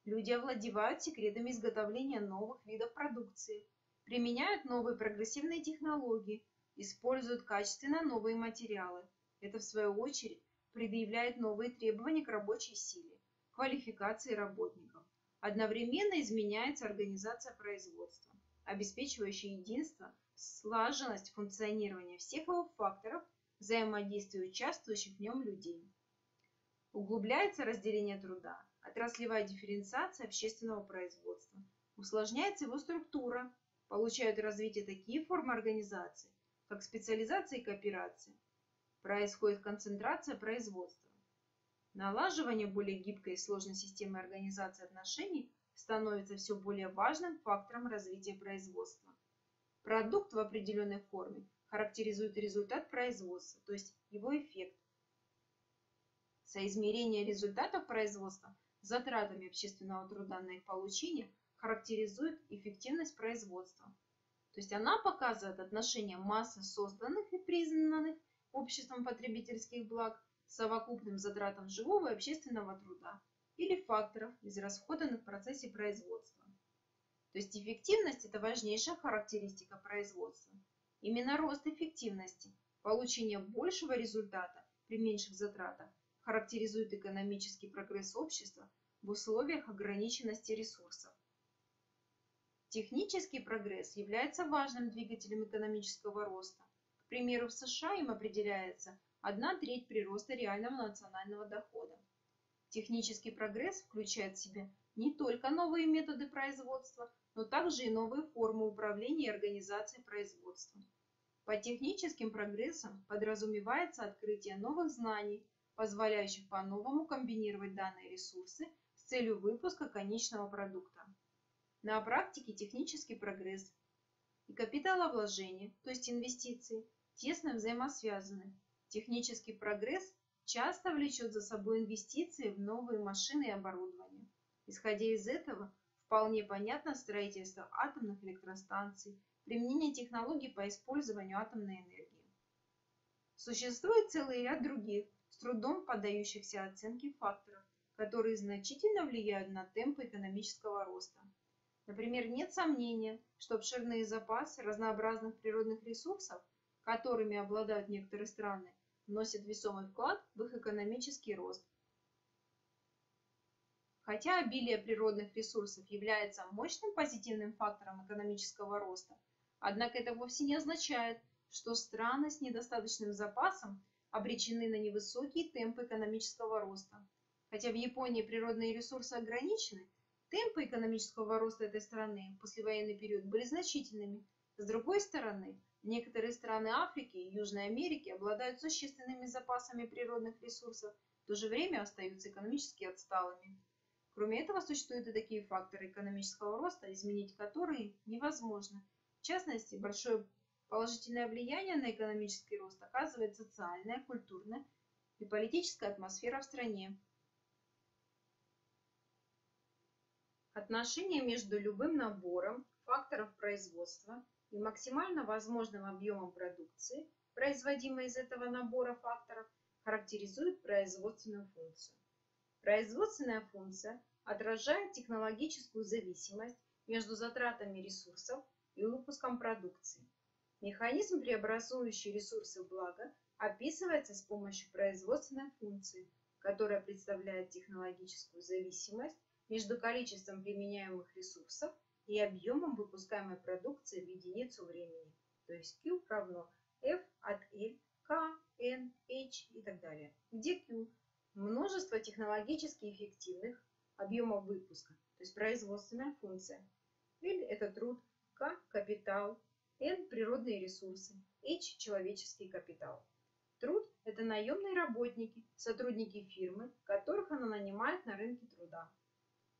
люди овладевают секретами изготовления новых видов продукции, применяют новые прогрессивные технологии, используют качественно новые материалы. Это, в свою очередь, предъявляет новые требования к рабочей силе, квалификации работников. Одновременно изменяется организация производства, обеспечивающая единство, слаженность функционирования всех его факторов, взаимодействия участвующих в нем людей. Углубляется разделение труда, отраслевая дифференциация общественного производства, усложняется его структура, получают развитие такие формы организации, как специализация и кооперация, происходит концентрация производства. Налаживание более гибкой и сложной системы организации отношений становится все более важным фактором развития производства. Продукт в определенной форме характеризует результат производства, то есть его эффект. Соизмерение результатов производства с затратами общественного труда на их получение характеризует эффективность производства. То есть она показывает отношение массы созданных и признанных обществом потребительских благ совокупным затратам живого и общественного труда или факторов, израсходованных в процессе производства. То есть эффективность – это важнейшая характеристика производства. Именно рост эффективности, получение большего результата при меньших затратах характеризует экономический прогресс общества в условиях ограниченности ресурсов. Технический прогресс является важным двигателем экономического роста. К примеру, в США им определяется одна треть прироста реального национального дохода. Технический прогресс включает в себя не только новые методы производства, но также и новые формы управления и организации производства. Под техническим прогрессом подразумевается открытие новых знаний, позволяющих по-новому комбинировать данные ресурсы с целью выпуска конечного продукта. На практике технический прогресс и капиталовложение, то есть инвестиции, тесно взаимосвязаны. Технический прогресс часто влечет за собой инвестиции в новые машины и оборудование. Исходя из этого, вполне понятно строительство атомных электростанций, применение технологий по использованию атомной энергии. Существует целый ряд других, с трудом поддающихся оценке факторов, которые значительно влияют на темпы экономического роста. Например, нет сомнения, что обширные запасы разнообразных природных ресурсов – которыми обладают некоторые страны, вносят весомый вклад в их экономический рост. Хотя обилие природных ресурсов является мощным позитивным фактором экономического роста, однако это вовсе не означает, что страны с недостаточным запасом обречены на невысокие темпы экономического роста. Хотя в Японии природные ресурсы ограничены, темпы экономического роста этой страны в послевоенный период были значительными. С другой стороны, Некоторые страны Африки и Южной Америки обладают существенными запасами природных ресурсов, в то же время остаются экономически отсталыми. Кроме этого, существуют и такие факторы экономического роста, изменить которые невозможно. В частности, большое положительное влияние на экономический рост оказывает социальная, культурная и политическая атмосфера в стране. Отношение между любым набором факторов производства и максимально возможным объемом продукции, производимой из этого набора факторов, характеризует производственную функцию. Производственная функция отражает технологическую зависимость между затратами ресурсов и выпуском продукции. Механизм, преобразующий ресурсы в благо, описывается с помощью производственной функции, которая представляет технологическую зависимость между количеством применяемых ресурсов и объемом выпускаемой продукции в единицу времени, то есть Q равно F от L, K, N, H и так далее, где Q – множество технологически эффективных объемов выпуска, то есть производственная функция. L – это труд, K – капитал, N – природные ресурсы, H – человеческий капитал. Труд – это наемные работники, сотрудники фирмы, которых она нанимает на рынке труда.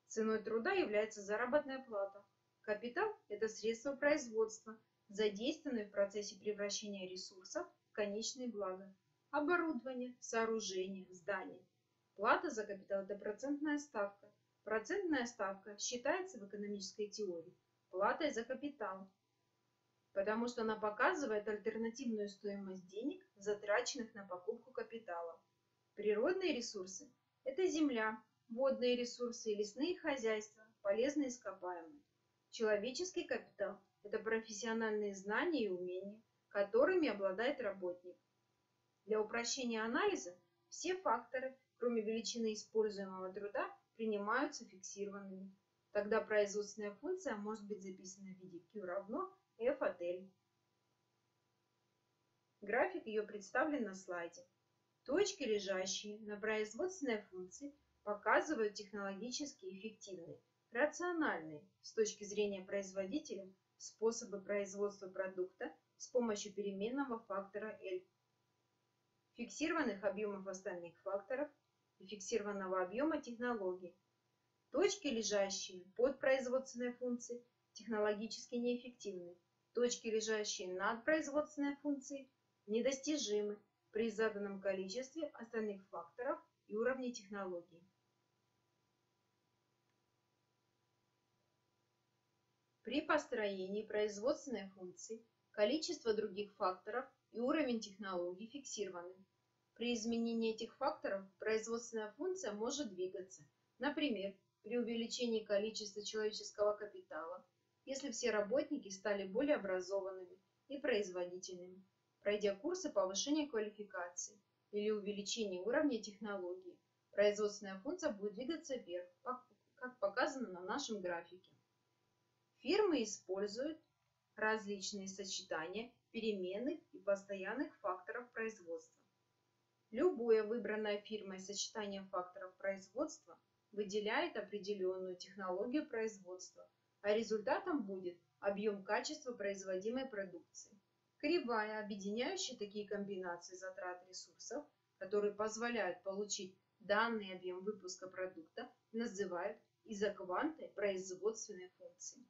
Ценой труда является заработная плата. Капитал – это средства производства, задействованные в процессе превращения ресурсов в конечные блага. Оборудование, сооружение, здание. Плата за капитал – это процентная ставка. Процентная ставка считается в экономической теории платой за капитал, потому что она показывает альтернативную стоимость денег, затраченных на покупку капитала. Природные ресурсы – это земля, водные ресурсы лесные хозяйства, полезные ископаемые. Человеческий капитал – это профессиональные знания и умения, которыми обладает работник. Для упрощения анализа все факторы, кроме величины используемого труда, принимаются фиксированными. Тогда производственная функция может быть записана в виде Q равно F от L. График ее представлен на слайде. Точки, лежащие на производственной функции, показывают технологически эффективные, рациональные с точки зрения производителя способы производства продукта с помощью переменного фактора L, фиксированных объемов остальных факторов и фиксированного объема технологий. Точки, лежащие под производственной функцией, технологически неэффективны. Точки, лежащие над производственной функцией, недостижимы при заданном количестве остальных факторов и уровней технологии. При построении производственной функции количество других факторов и уровень технологий фиксированы. При изменении этих факторов производственная функция может двигаться. Например, при увеличении количества человеческого капитала, если все работники стали более образованными и производительными, пройдя курсы повышения квалификации или увеличения уровня технологии, производственная функция будет двигаться вверх, как показано на нашем графике. Фирмы используют различные сочетания переменных и постоянных факторов производства. Любое выбранное фирмой сочетание факторов производства выделяет определенную технологию производства, а результатом будет объем качества производимой продукции. Кривая, объединяющая такие комбинации затрат ресурсов, которые позволяют получить данный объем выпуска продукта, называют изоквантой производственной функции.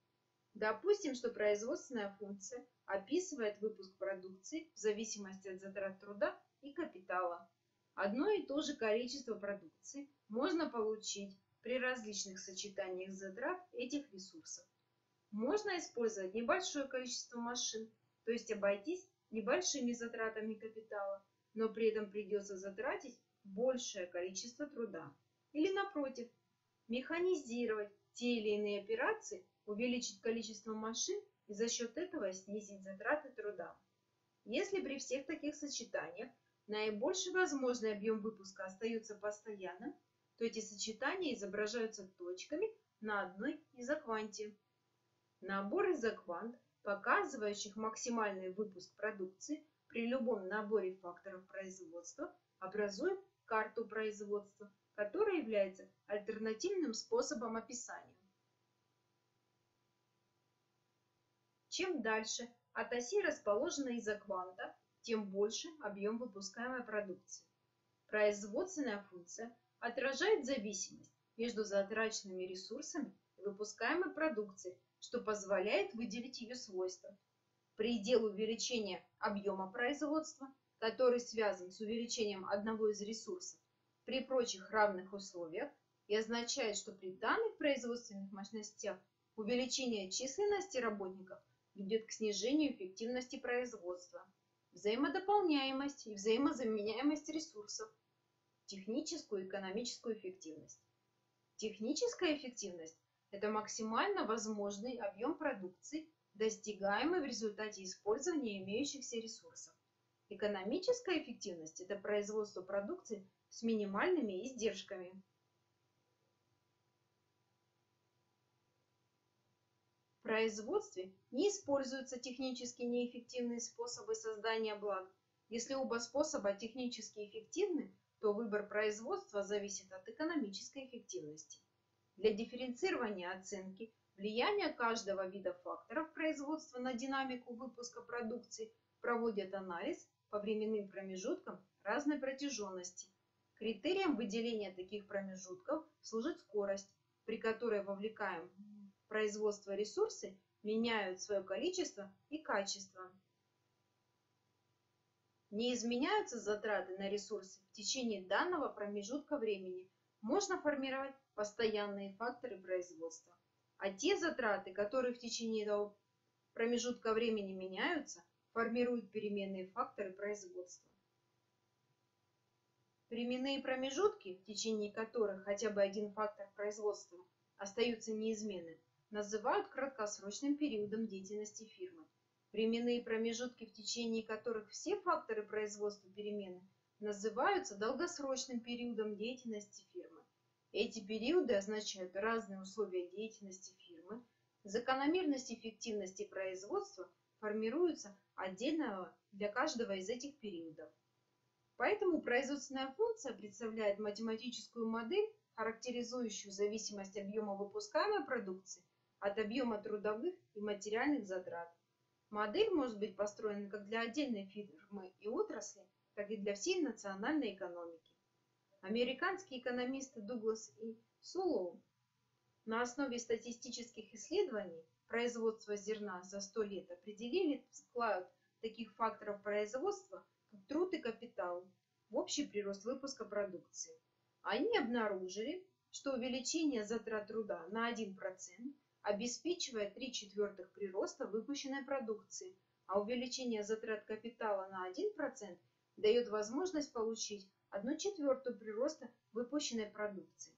Допустим, что производственная функция описывает выпуск продукции в зависимости от затрат труда и капитала. Одно и то же количество продукции можно получить при различных сочетаниях затрат этих ресурсов. Можно использовать небольшое количество машин, то есть обойтись небольшими затратами капитала, но при этом придется затратить большее количество труда. Или напротив, механизировать те или иные операции увеличить количество машин и за счет этого снизить затраты труда. Если при всех таких сочетаниях наибольший возможный объем выпуска остается постоянным, то эти сочетания изображаются точками на одной изокванте. Набор изоквант, показывающих максимальный выпуск продукции при любом наборе факторов производства, образует карту производства, которая является альтернативным способом описания. Чем дальше от оси расположена изокванта, тем больше объем выпускаемой продукции. Производственная функция отражает зависимость между затраченными ресурсами и выпускаемой продукцией, что позволяет выделить ее свойства. Предел увеличения объема производства, который связан с увеличением одного из ресурсов при прочих равных условиях, и означает, что при данных производственных мощностях увеличение численности работников ведет к снижению эффективности производства, взаимодополняемость и взаимозаменяемость ресурсов, техническую и экономическую эффективность. Техническая эффективность – это максимально возможный объем продукции, достигаемый в результате использования имеющихся ресурсов. Экономическая эффективность – это производство продукции с минимальными издержками. Производстве не используются технически неэффективные способы создания благ. Если оба способа технически эффективны, то выбор производства зависит от экономической эффективности. Для дифференцирования оценки влияния каждого вида факторов производства на динамику выпуска продукции проводят анализ по временным промежуткам разной протяженности. Критерием выделения таких промежутков служит скорость, при которой вовлекаем в производство ресурсы меняют свое количество и качество. Не изменяются затраты на ресурсы в течение данного промежутка времени. Можно формировать постоянные факторы производства. А те затраты, которые в течение этого промежутка времени меняются, формируют переменные факторы производства. Временные промежутки, в течение которых хотя бы один фактор производства остаются неизменны, называют краткосрочным периодом деятельности фирмы. Временные промежутки, в течение которых все факторы производства перемены, называются долгосрочным периодом деятельности фирмы. Эти периоды означают разные условия деятельности фирмы, закономерность эффективности производства формируется отдельно для каждого из этих периодов. Поэтому производственная функция представляет математическую модель, характеризующую зависимость объема выпускаемой продукции от объема трудовых и материальных затрат. Модель может быть построена как для отдельной фирмы и отрасли, так и для всей национальной экономики. Американские экономисты Дуглас и Сулоу на основе статистических исследований производства зерна за 100 лет определили вклад таких факторов производства, как труд и капитал, в общий прирост выпуска продукции. Они обнаружили, что увеличение затрат труда на 1% обеспечивает 3 четвертых прироста выпущенной продукции, а увеличение затрат капитала на 1% дает возможность получить 1 четвертую прироста выпущенной продукции.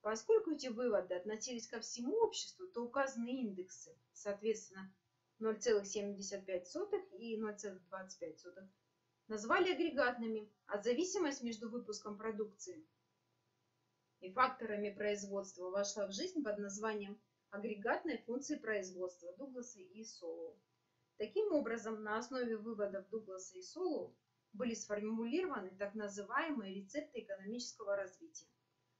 Поскольку эти выводы относились ко всему обществу, то указанные индексы, соответственно, 0,75 и 0,25, назвали агрегатными, а зависимость между выпуском продукции и факторами производства вошла в жизнь под названием агрегатной функции производства Дугласа и Солоу. Таким образом, на основе выводов Дугласа и Солоу были сформулированы так называемые рецепты экономического развития.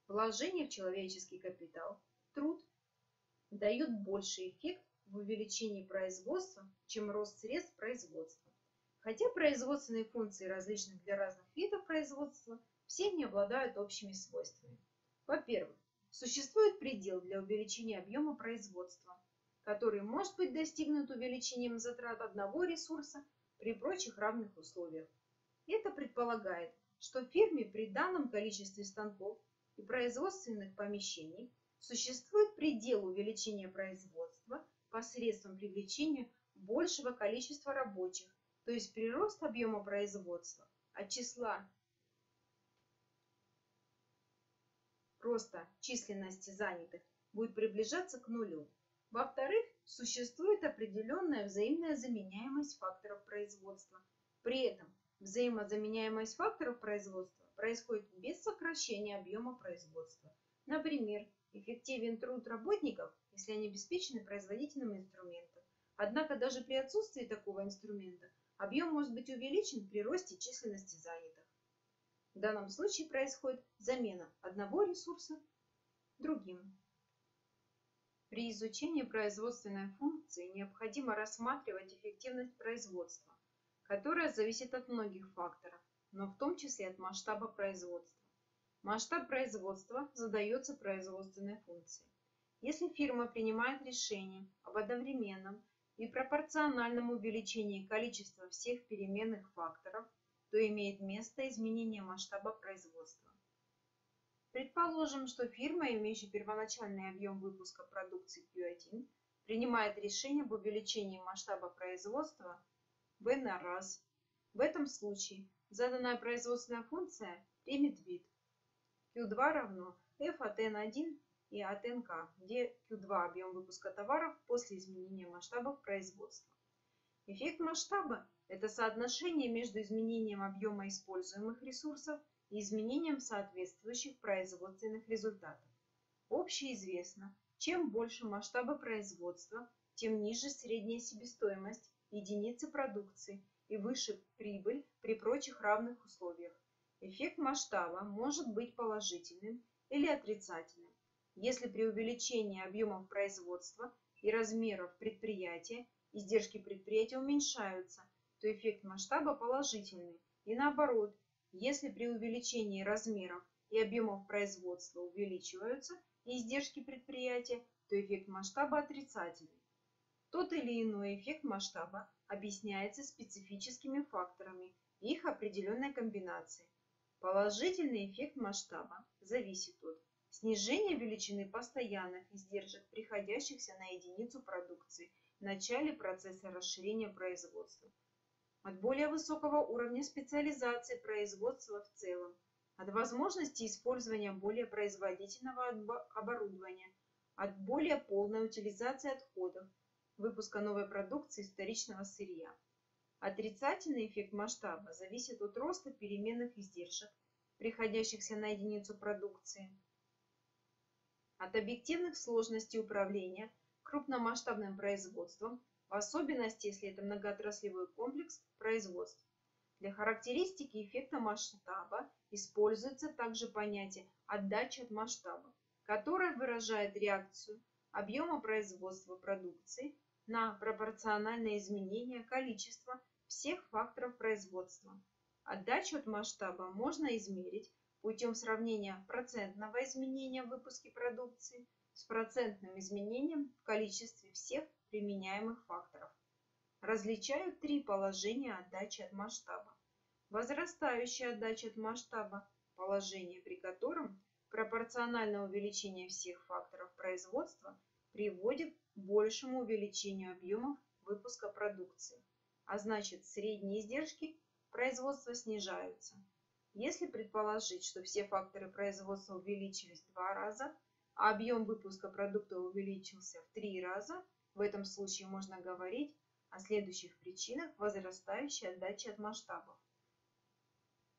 Вложение в человеческий капитал, труд, дают больший эффект в увеличении производства, чем рост средств производства. Хотя производственные функции различных для разных видов производства, все не обладают общими свойствами. Во-первых, существует предел для увеличения объема производства, который может быть достигнут увеличением затрат одного ресурса при прочих равных условиях. Это предполагает, что в фирме при данном количестве станков и производственных помещений существует предел увеличения производства посредством привлечения большего количества рабочих, то есть прирост объема производства от числа роста численности занятых будет приближаться к нулю. Во-вторых, существует определенная взаимная заменяемость факторов производства. При этом взаимозаменяемость факторов производства происходит без сокращения объема производства. Например, эффективен труд работников, если они обеспечены производительным инструментом. Однако даже при отсутствии такого инструмента объем может быть увеличен при росте численности занятых. В данном случае происходит замена одного ресурса другим. При изучении производственной функции необходимо рассматривать эффективность производства, которая зависит от многих факторов, но в том числе от масштаба производства. Масштаб производства задается производственной функцией. Если фирма принимает решение об одновременном и пропорциональном увеличении количества всех переменных факторов, то имеет место изменение масштаба производства. Предположим, что фирма, имеющая первоначальный объем выпуска продукции Q1, принимает решение об увеличении масштаба производства V на раз. В этом случае заданная производственная функция примет вид Q2 равно F от N1 и от NK, где Q2 объем выпуска товаров после изменения масштабов производства. Эффект масштаба – это соотношение между изменением объема используемых ресурсов и изменением соответствующих производственных результатов. Общеизвестно, чем больше масштаба производства, тем ниже средняя себестоимость единицы продукции и выше прибыль при прочих равных условиях. Эффект масштаба может быть положительным или отрицательным, если при увеличении объемов производства и размеров предприятия издержки предприятия уменьшаются, то эффект масштаба положительный, и наоборот, если при увеличении размеров и объемов производства увеличиваются издержки предприятия, то эффект масштаба отрицательный. Тот или иной эффект масштаба объясняется специфическими факторами и их определенной комбинацией. Положительный эффект масштаба зависит от снижения величины постоянных издержек, приходящихся на единицу продукции в начале процесса расширения производства, от более высокого уровня специализации производства в целом, от возможности использования более производительного оборудования, от более полной утилизации отходов, выпуска новой продукции вторичного сырья. Отрицательный эффект масштаба зависит от роста переменных издержек, приходящихся на единицу продукции, от объективных сложностей управления крупномасштабным производством, в особенности, если это многоотраслевой комплекс производств. Для характеристики эффекта масштаба используется также понятие отдачи от масштаба, которое выражает реакцию объема производства продукции на пропорциональное изменение количества всех факторов производства. Отдачу от масштаба можно измерить путем сравнения процентного изменения в выпуске продукции с процентным изменением в количестве всех применяемых факторов. Различают три положения отдачи от масштаба. Возрастающая отдача от масштаба – положение, при котором пропорциональное увеличение всех факторов производства приводит к большему увеличению объемов выпуска продукции, а значит средние издержки производства снижаются. Если предположить, что все факторы производства увеличились в два раза, а объем выпуска продукта увеличился в три раза, в этом случае можно говорить о следующих причинах возрастающей отдачи от масштабов.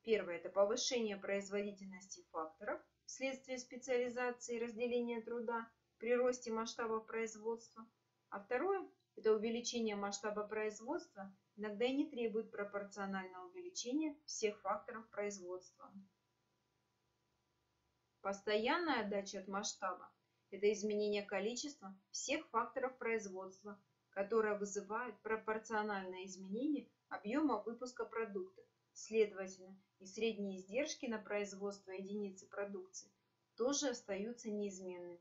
Первое – это повышение производительности факторов вследствие специализации и разделения труда при росте масштабов производства. А второе – это увеличение масштаба производства иногда и не требует пропорционального увеличения всех факторов производства. Постоянная отдача от масштаба – это изменение количества всех факторов производства, которое вызывает пропорциональное изменение объема выпуска продукта. Следовательно, и средние издержки на производство единицы продукции тоже остаются неизменными.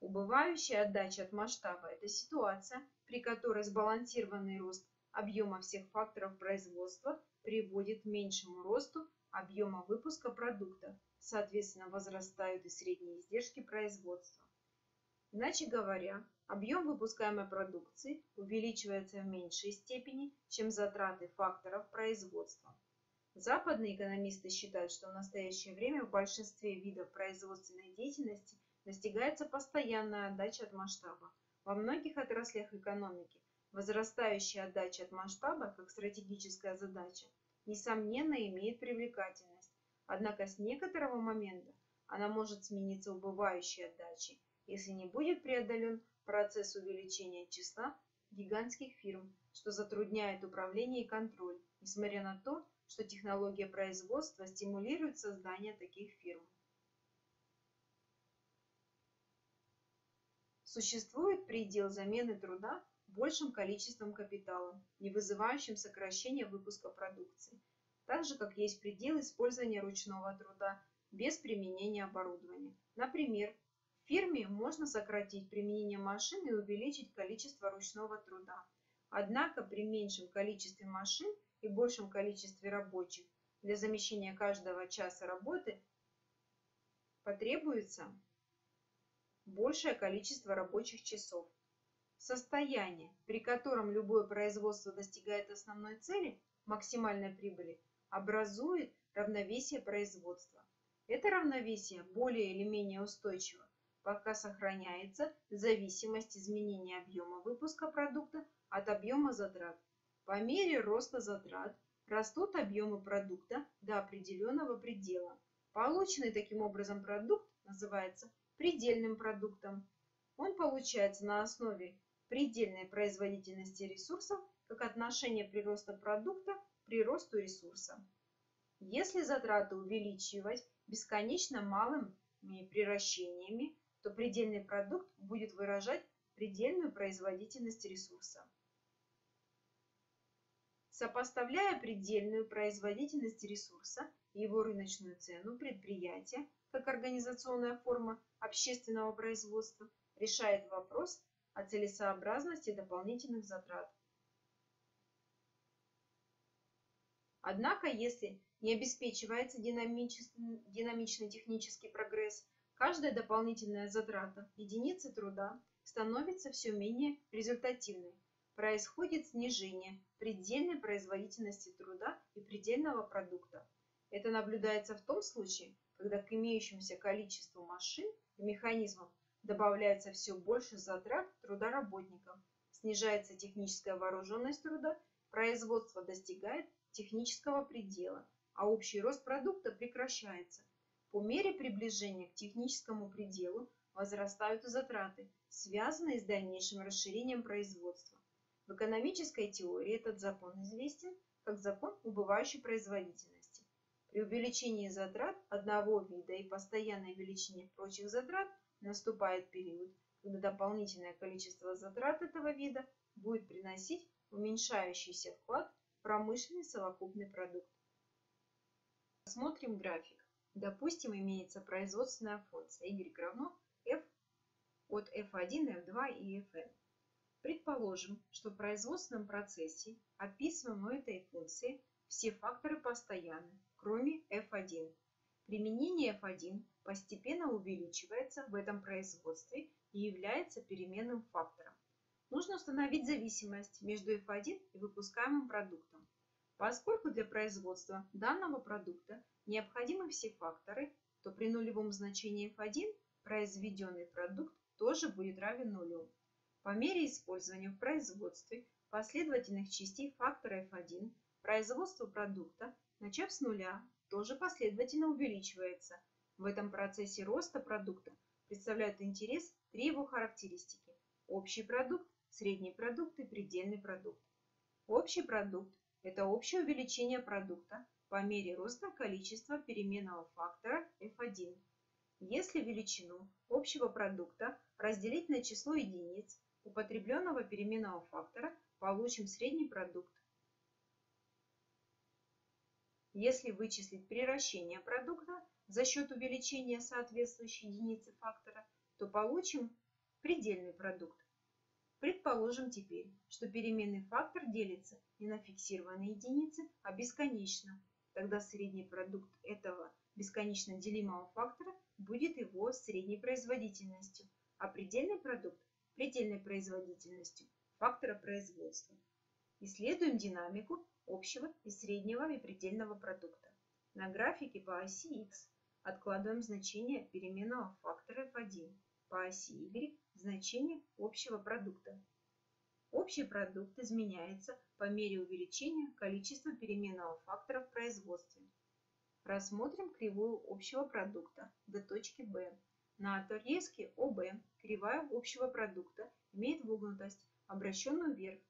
Убывающая отдача от масштаба – это ситуация, при которой сбалансированный рост объема всех факторов производства приводит к меньшему росту объема выпуска продукта, соответственно возрастают и средние издержки производства. Иначе говоря, объем выпускаемой продукции увеличивается в меньшей степени, чем затраты факторов производства. Западные экономисты считают, что в настоящее время в большинстве видов производственной деятельности достигается постоянная отдача от масштаба. Во многих отраслях экономики возрастающая отдача от масштаба как стратегическая задача несомненно имеет привлекательность, однако с некоторого момента она может смениться убывающей отдачей, если не будет преодолен процесс увеличения числа гигантских фирм, что затрудняет управление и контроль, несмотря на то, что технология производства стимулирует создание таких фирм. Существует предел замены труда большим количеством капитала, не вызывающим сокращения выпуска продукции, так же как есть предел использования ручного труда без применения оборудования. Например, в фирме можно сократить применение машин и увеличить количество ручного труда. Однако при меньшем количестве машин и большем количестве рабочих для замещения каждого часа работы потребуется большее количество рабочих часов. Состояние, при котором любое производство достигает основной цели, максимальной прибыли, образует равновесие производства. Это равновесие более или менее устойчиво, пока сохраняется зависимость изменения объема выпуска продукта от объема затрат. По мере роста затрат растут объемы продукта до определенного предела. Полученный таким образом продукт называется предельным продуктом. Он получается на основе предельной производительности ресурсов как отношение прироста продукта к приросту ресурса. Если затраты увеличивать бесконечно малыми приращениями, то предельный продукт будет выражать предельную производительность ресурса. Сопоставляя предельную производительность ресурса и его рыночную цену, предприятия, как организационная форма общественного производства, решает вопрос о целесообразности дополнительных затрат. Однако, если не обеспечивается динамичный технический прогресс, каждая дополнительная затрата единицы труда становится все менее результативной. Происходит снижение предельной производительности труда и предельного продукта. Это наблюдается в том случае, когда к имеющемуся количеству машин и механизмов добавляется все больше затрат труда снижается техническая вооруженность труда, производство достигает технического предела, а общий рост продукта прекращается. По мере приближения к техническому пределу возрастают затраты, связанные с дальнейшим расширением производства. В экономической теории этот закон известен как закон убывающей производительности. При увеличении затрат одного вида и постоянной величине прочих затрат наступает период, когда дополнительное количество затрат этого вида будет приносить уменьшающийся вклад промышленный совокупный продукт. Смотрим график. Допустим, имеется производственная функция y равно f от f1, f2 и fn. Предположим, что в производственном процессе, описываемой этой функции, все факторы постоянны, кроме f1. Применение f1 постепенно увеличивается в этом производстве и является переменным фактором. Нужно установить зависимость между F1 и выпускаемым продуктом. Поскольку для производства данного продукта необходимы все факторы, то при нулевом значении F1 произведенный продукт тоже будет равен нулю. По мере использования в производстве последовательных частей фактора F1 производство продукта, начав с нуля, тоже последовательно увеличивается. В этом процессе роста продукта представляют интерес три его характеристики. Общий продукт, средний продукт и предельный продукт. Общий продукт – это общее увеличение продукта по мере роста количества переменного фактора F1. Если величину общего продукта разделить на число единиц употребленного переменного фактора, получим средний продукт. Если вычислить приращение продукта за счет увеличения соответствующей единицы фактора, то получим предельный продукт. Предположим теперь, что переменный фактор делится не на фиксированные единицы, а бесконечно. Тогда средний продукт этого бесконечно делимого фактора будет его средней производительностью, а предельный продукт – предельной производительностью фактора производства. Исследуем динамику общего и среднего и предельного продукта. На графике по оси x откладываем значение переменного фактора f1, по оси y значение общего продукта. Общий продукт изменяется по мере увеличения количества переменного фактора в производстве. Рассмотрим кривую общего продукта до точки B. На отрезке ОБ кривая общего продукта имеет вогнутость, обращенную вверх.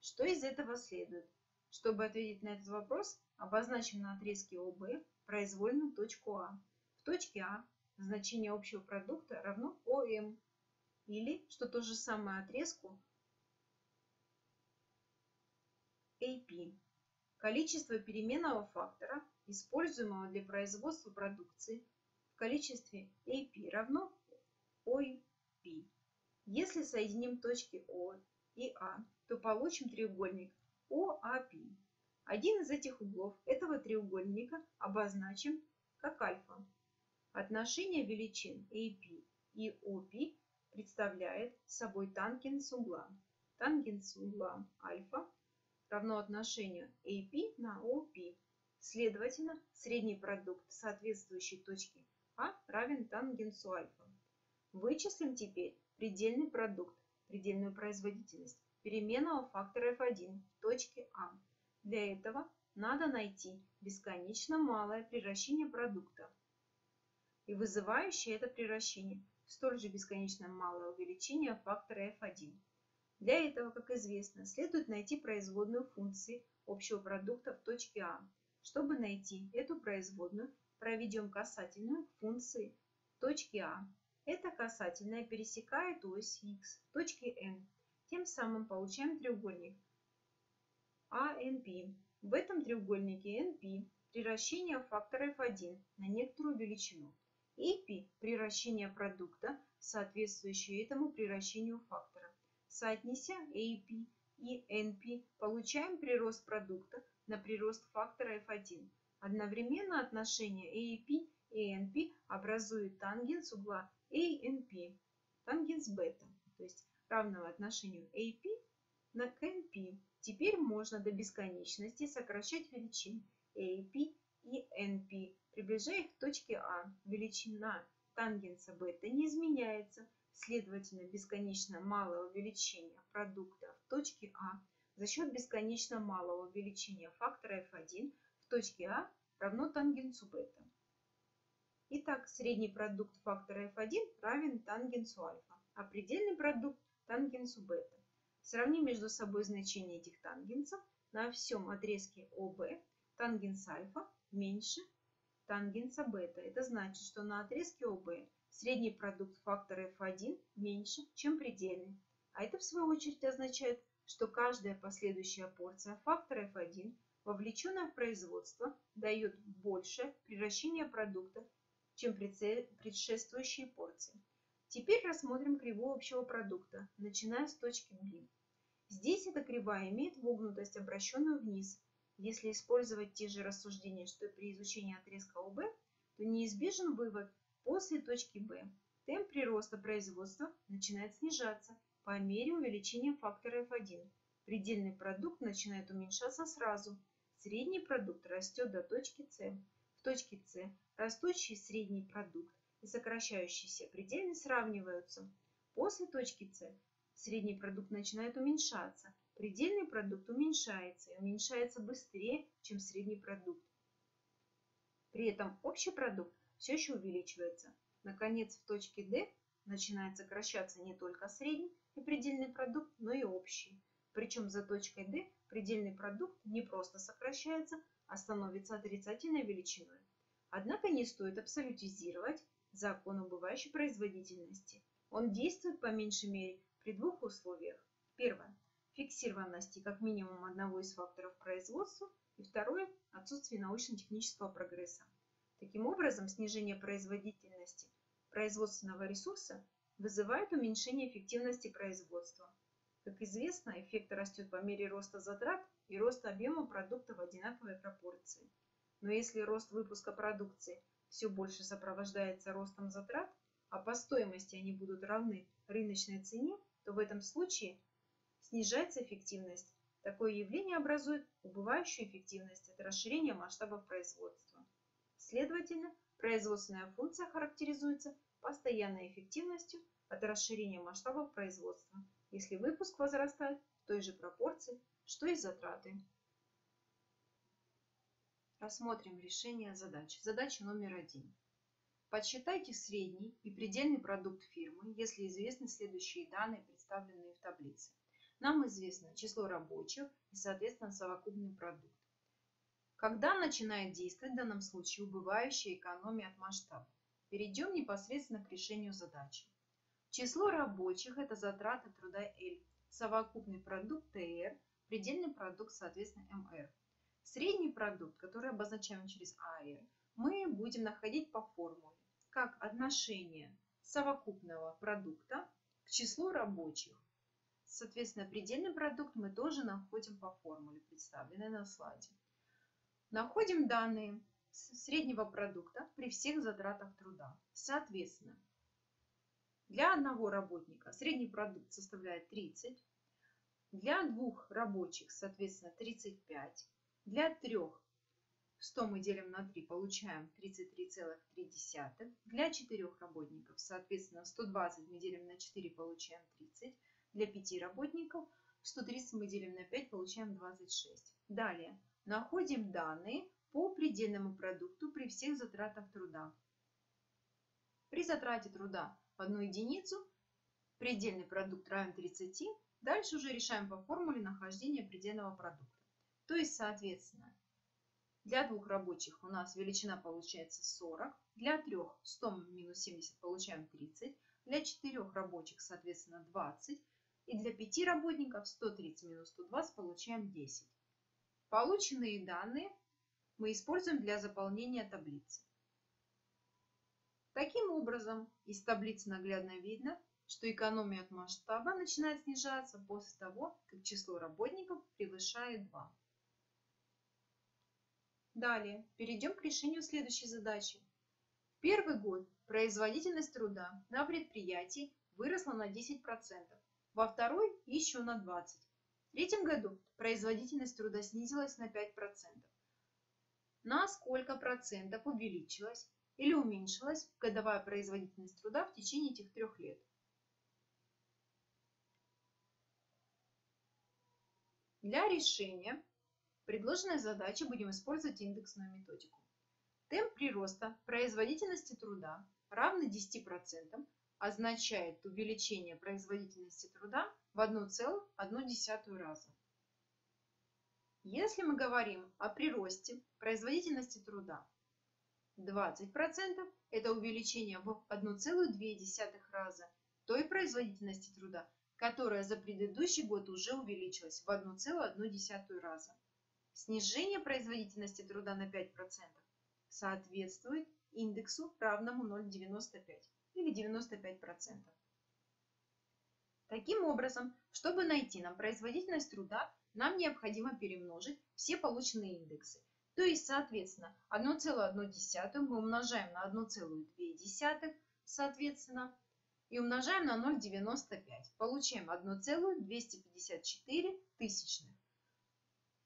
Что из этого следует? Чтобы ответить на этот вопрос, обозначим на отрезке ОБ произвольную точку А. В точке А значение общего продукта равно ОМ, или, что то же самое отрезку, AP. Количество переменного фактора, используемого для производства продукции, в количестве AP равно OP. Если соединим точки O и A, то получим треугольник OAP. Один из этих углов этого треугольника обозначим как альфа. Отношение величин AP и OP представляет собой тангенс угла. Тангенс угла альфа равно отношению AP на OP. Следовательно, средний продукт соответствующей точки А равен тангенсу альфа. Вычислим теперь предельный продукт, предельную производительность переменного фактора f1 в точке А. Для этого надо найти бесконечно малое превращение продукта и вызывающее это превращение столь же бесконечно малое увеличение фактора f1. Для этого, как известно, следует найти производную функции общего продукта в точке А. Чтобы найти эту производную, проведем касательную функции точки А. Эта касательная пересекает ось x в точке N. Тем самым получаем треугольник ANP. В этом треугольнике NP превращение фактора F1 на некоторую величину. AP – превращение продукта, соответствующее этому превращению фактора. Соотнеся AP и NP, получаем прирост продукта на прирост фактора F1. Одновременно отношение AP и NP образует тангенс угла ANP, тангенс бета, то есть равного отношению AP на NP. Теперь можно до бесконечности сокращать величины AP и NP, приближая их к точке А. Величина тангенса бета не изменяется, следовательно, бесконечно малое увеличение продукта в точке А за счет бесконечно малого увеличения фактора F1 в точке А равно тангенсу бета. Итак, средний продукт фактора F1 равен тангенсу альфа, а предельный продукт тангенсу бета. Сравним между собой значения этих тангенсов на всем отрезке ОБ. Тангенс альфа меньше тангенса бета. Это значит, что на отрезке ОБ средний продукт фактора F1 меньше, чем предельный. А это в свою очередь означает, что каждая последующая порция фактора F1, вовлеченная в производство, дает большее превращение продукта, чем предшествующие порции. Теперь рассмотрим кривую общего продукта, начиная с точки B. Здесь эта кривая имеет вогнутость, обращенную вниз, если использовать те же рассуждения, что и при изучении отрезка ОБ, то неизбежен вывод после точки Б. Темп прироста производства начинает снижаться по мере увеличения фактора F1. Предельный продукт начинает уменьшаться сразу. Средний продукт растет до точки С. В точке С растущий средний продукт и сокращающийся предельный сравниваются. После точки С средний продукт начинает уменьшаться, предельный продукт уменьшается и уменьшается быстрее, чем средний продукт. При этом общий продукт все еще увеличивается. Наконец, в точке D начинает сокращаться не только средний и предельный продукт, но и общий. Причем за точкой D предельный продукт не просто сокращается, а становится отрицательной величиной. Однако не стоит абсолютизировать закон убывающей производительности. Он действует по меньшей мере при двух условиях. Первое фиксированности как минимум одного из факторов производства, и второе – отсутствие научно-технического прогресса. Таким образом, снижение производительности производственного ресурса вызывает уменьшение эффективности производства. Как известно, эффект растет по мере роста затрат и роста объема продукта в одинаковой пропорции. Но если рост выпуска продукции все больше сопровождается ростом затрат, а по стоимости они будут равны рыночной цене, то в этом случае снижается эффективность. Такое явление образует убывающую эффективность от расширения масштабов производства. Следовательно, производственная функция характеризуется постоянной эффективностью от расширения масштабов производства, если выпуск возрастает в той же пропорции, что и затраты. Рассмотрим решение задач. Задача номер один. Подсчитайте средний и предельный продукт фирмы, если известны следующие данные, представленные в таблице. Нам известно число рабочих и, соответственно, совокупный продукт. Когда начинает действовать в данном случае убывающая экономия от масштаба? Перейдем непосредственно к решению задачи. Число рабочих – это затраты труда L, совокупный продукт TR, предельный продукт, соответственно, MR. Средний продукт, который обозначаем через AR, мы будем находить по формуле, как отношение совокупного продукта к числу рабочих. Соответственно, предельный продукт мы тоже находим по формуле, представленной на слайде. Находим данные среднего продукта при всех затратах труда. Соответственно, для одного работника средний продукт составляет 30, для двух рабочих, соответственно, 35, для трех 100 мы делим на 3, получаем 33,3. Для четырех работников, соответственно, 120 мы делим на 4, получаем 30. Для 5 работников 130 мы делим на 5, получаем 26. Далее находим данные по предельному продукту при всех затратах труда. При затрате труда одну единицу предельный продукт равен 30. Дальше уже решаем по формуле нахождения предельного продукта. То есть, соответственно, для двух рабочих у нас величина получается 40. Для трех 100 минус 70 получаем 30. Для четырех рабочих, соответственно, 20. И для пяти работников 130 минус 120 получаем 10. Полученные данные мы используем для заполнения таблицы. Таким образом, из таблицы наглядно видно, что экономия от масштаба начинает снижаться после того, как число работников превышает 2. Далее перейдем к решению следующей задачи. В первый год производительность труда на предприятии выросла на 10%, во второй еще на 20%. В третьем году производительность труда снизилась на 5%. На сколько процентов увеличилась или уменьшилась годовая производительность труда в течение этих трех лет? Для решения предложенной задаче будем использовать индексную методику. Темп прироста производительности труда равный 10% означает увеличение производительности труда в 1,1 раза. Если мы говорим о приросте производительности труда 20% это увеличение в 1,2 раза той производительности труда, которая за предыдущий год уже увеличилась в 1,1 раза. Снижение производительности труда на 5% соответствует индексу равному 0,95 или 95%. Таким образом, чтобы найти нам производительность труда, нам необходимо перемножить все полученные индексы. То есть, соответственно, 1,1 мы умножаем на 1,2, соответственно, и умножаем на 0,95. Получаем 1,254 тысячных.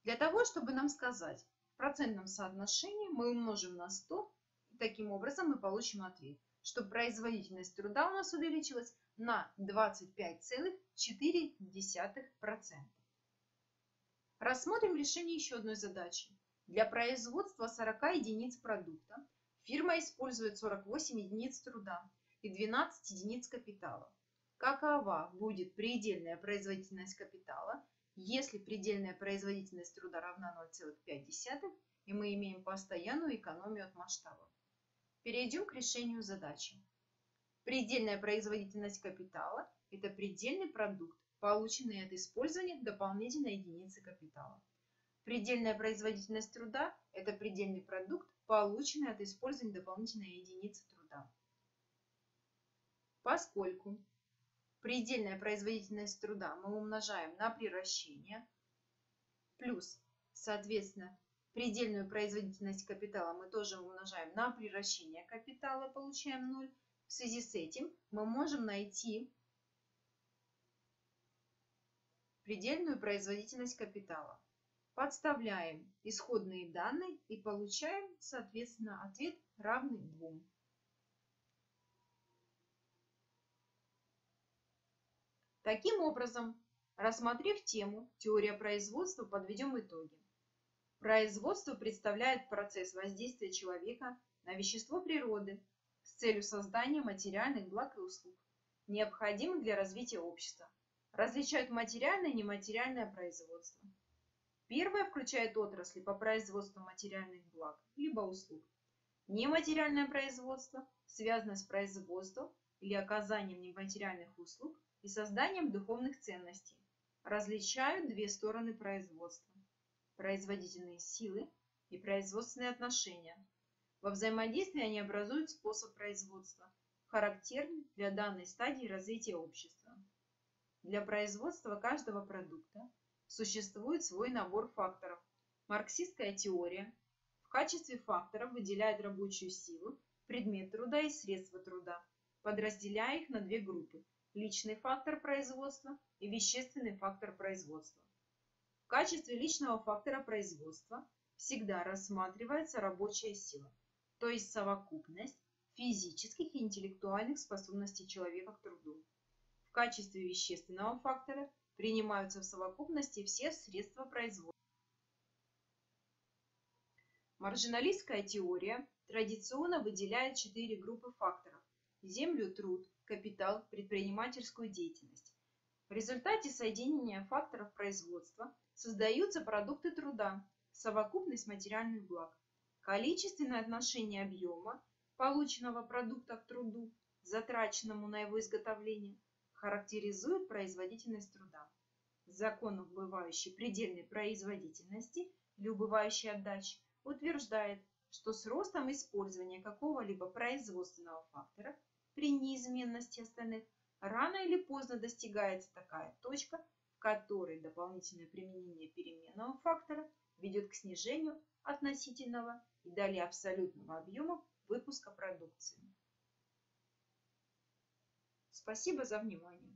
Для того, чтобы нам сказать в процентном соотношении, мы умножим на 100, и таким образом мы получим ответ, что производительность труда у нас увеличилась на 25,4%. Рассмотрим решение еще одной задачи. Для производства 40 единиц продукта фирма использует 48 единиц труда и 12 единиц капитала. Какова будет предельная производительность капитала если предельная производительность труда равна 0,5 и мы имеем постоянную экономию от масштаба. Перейдем к решению задачи. Предельная производительность капитала – это предельный продукт, полученный от использования дополнительной единицы капитала. Предельная производительность труда – это предельный продукт, полученный от использования дополнительной единицы труда. Поскольку предельная производительность труда мы умножаем на приращение, плюс, соответственно, предельную производительность капитала мы тоже умножаем на приращение капитала, получаем 0. В связи с этим мы можем найти предельную производительность капитала. Подставляем исходные данные и получаем, соответственно, ответ равный 2. Таким образом, рассмотрев тему «Теория производства», подведем итоги. Производство представляет процесс воздействия человека на вещество природы с целью создания материальных благ и услуг, необходимых для развития общества. Различают материальное и нематериальное производство. Первое включает отрасли по производству материальных благ либо услуг. Нематериальное производство связано с производством или оказанием нематериальных услуг и созданием духовных ценностей. Различают две стороны производства – производительные силы и производственные отношения. Во взаимодействии они образуют способ производства, характерный для данной стадии развития общества. Для производства каждого продукта существует свой набор факторов. Марксистская теория в качестве факторов выделяет рабочую силу, предмет труда и средства труда, подразделяя их на две группы – личный фактор производства и вещественный фактор производства. В качестве личного фактора производства всегда рассматривается рабочая сила, то есть совокупность физических и интеллектуальных способностей человека к труду. В качестве вещественного фактора принимаются в совокупности все средства производства. Маржиналистская теория традиционно выделяет четыре группы факторов – землю, труд, капитал, предпринимательскую деятельность. В результате соединения факторов производства создаются продукты труда, совокупность материальных благ. Количественное отношение объема, полученного продукта к труду, затраченному на его изготовление, характеризует производительность труда. Закон убывающей предельной производительности или убывающей отдачи утверждает, что с ростом использования какого-либо производственного фактора при неизменности остальных рано или поздно достигается такая точка, в которой дополнительное применение переменного фактора ведет к снижению относительного и далее абсолютного объема выпуска продукции. Спасибо за внимание.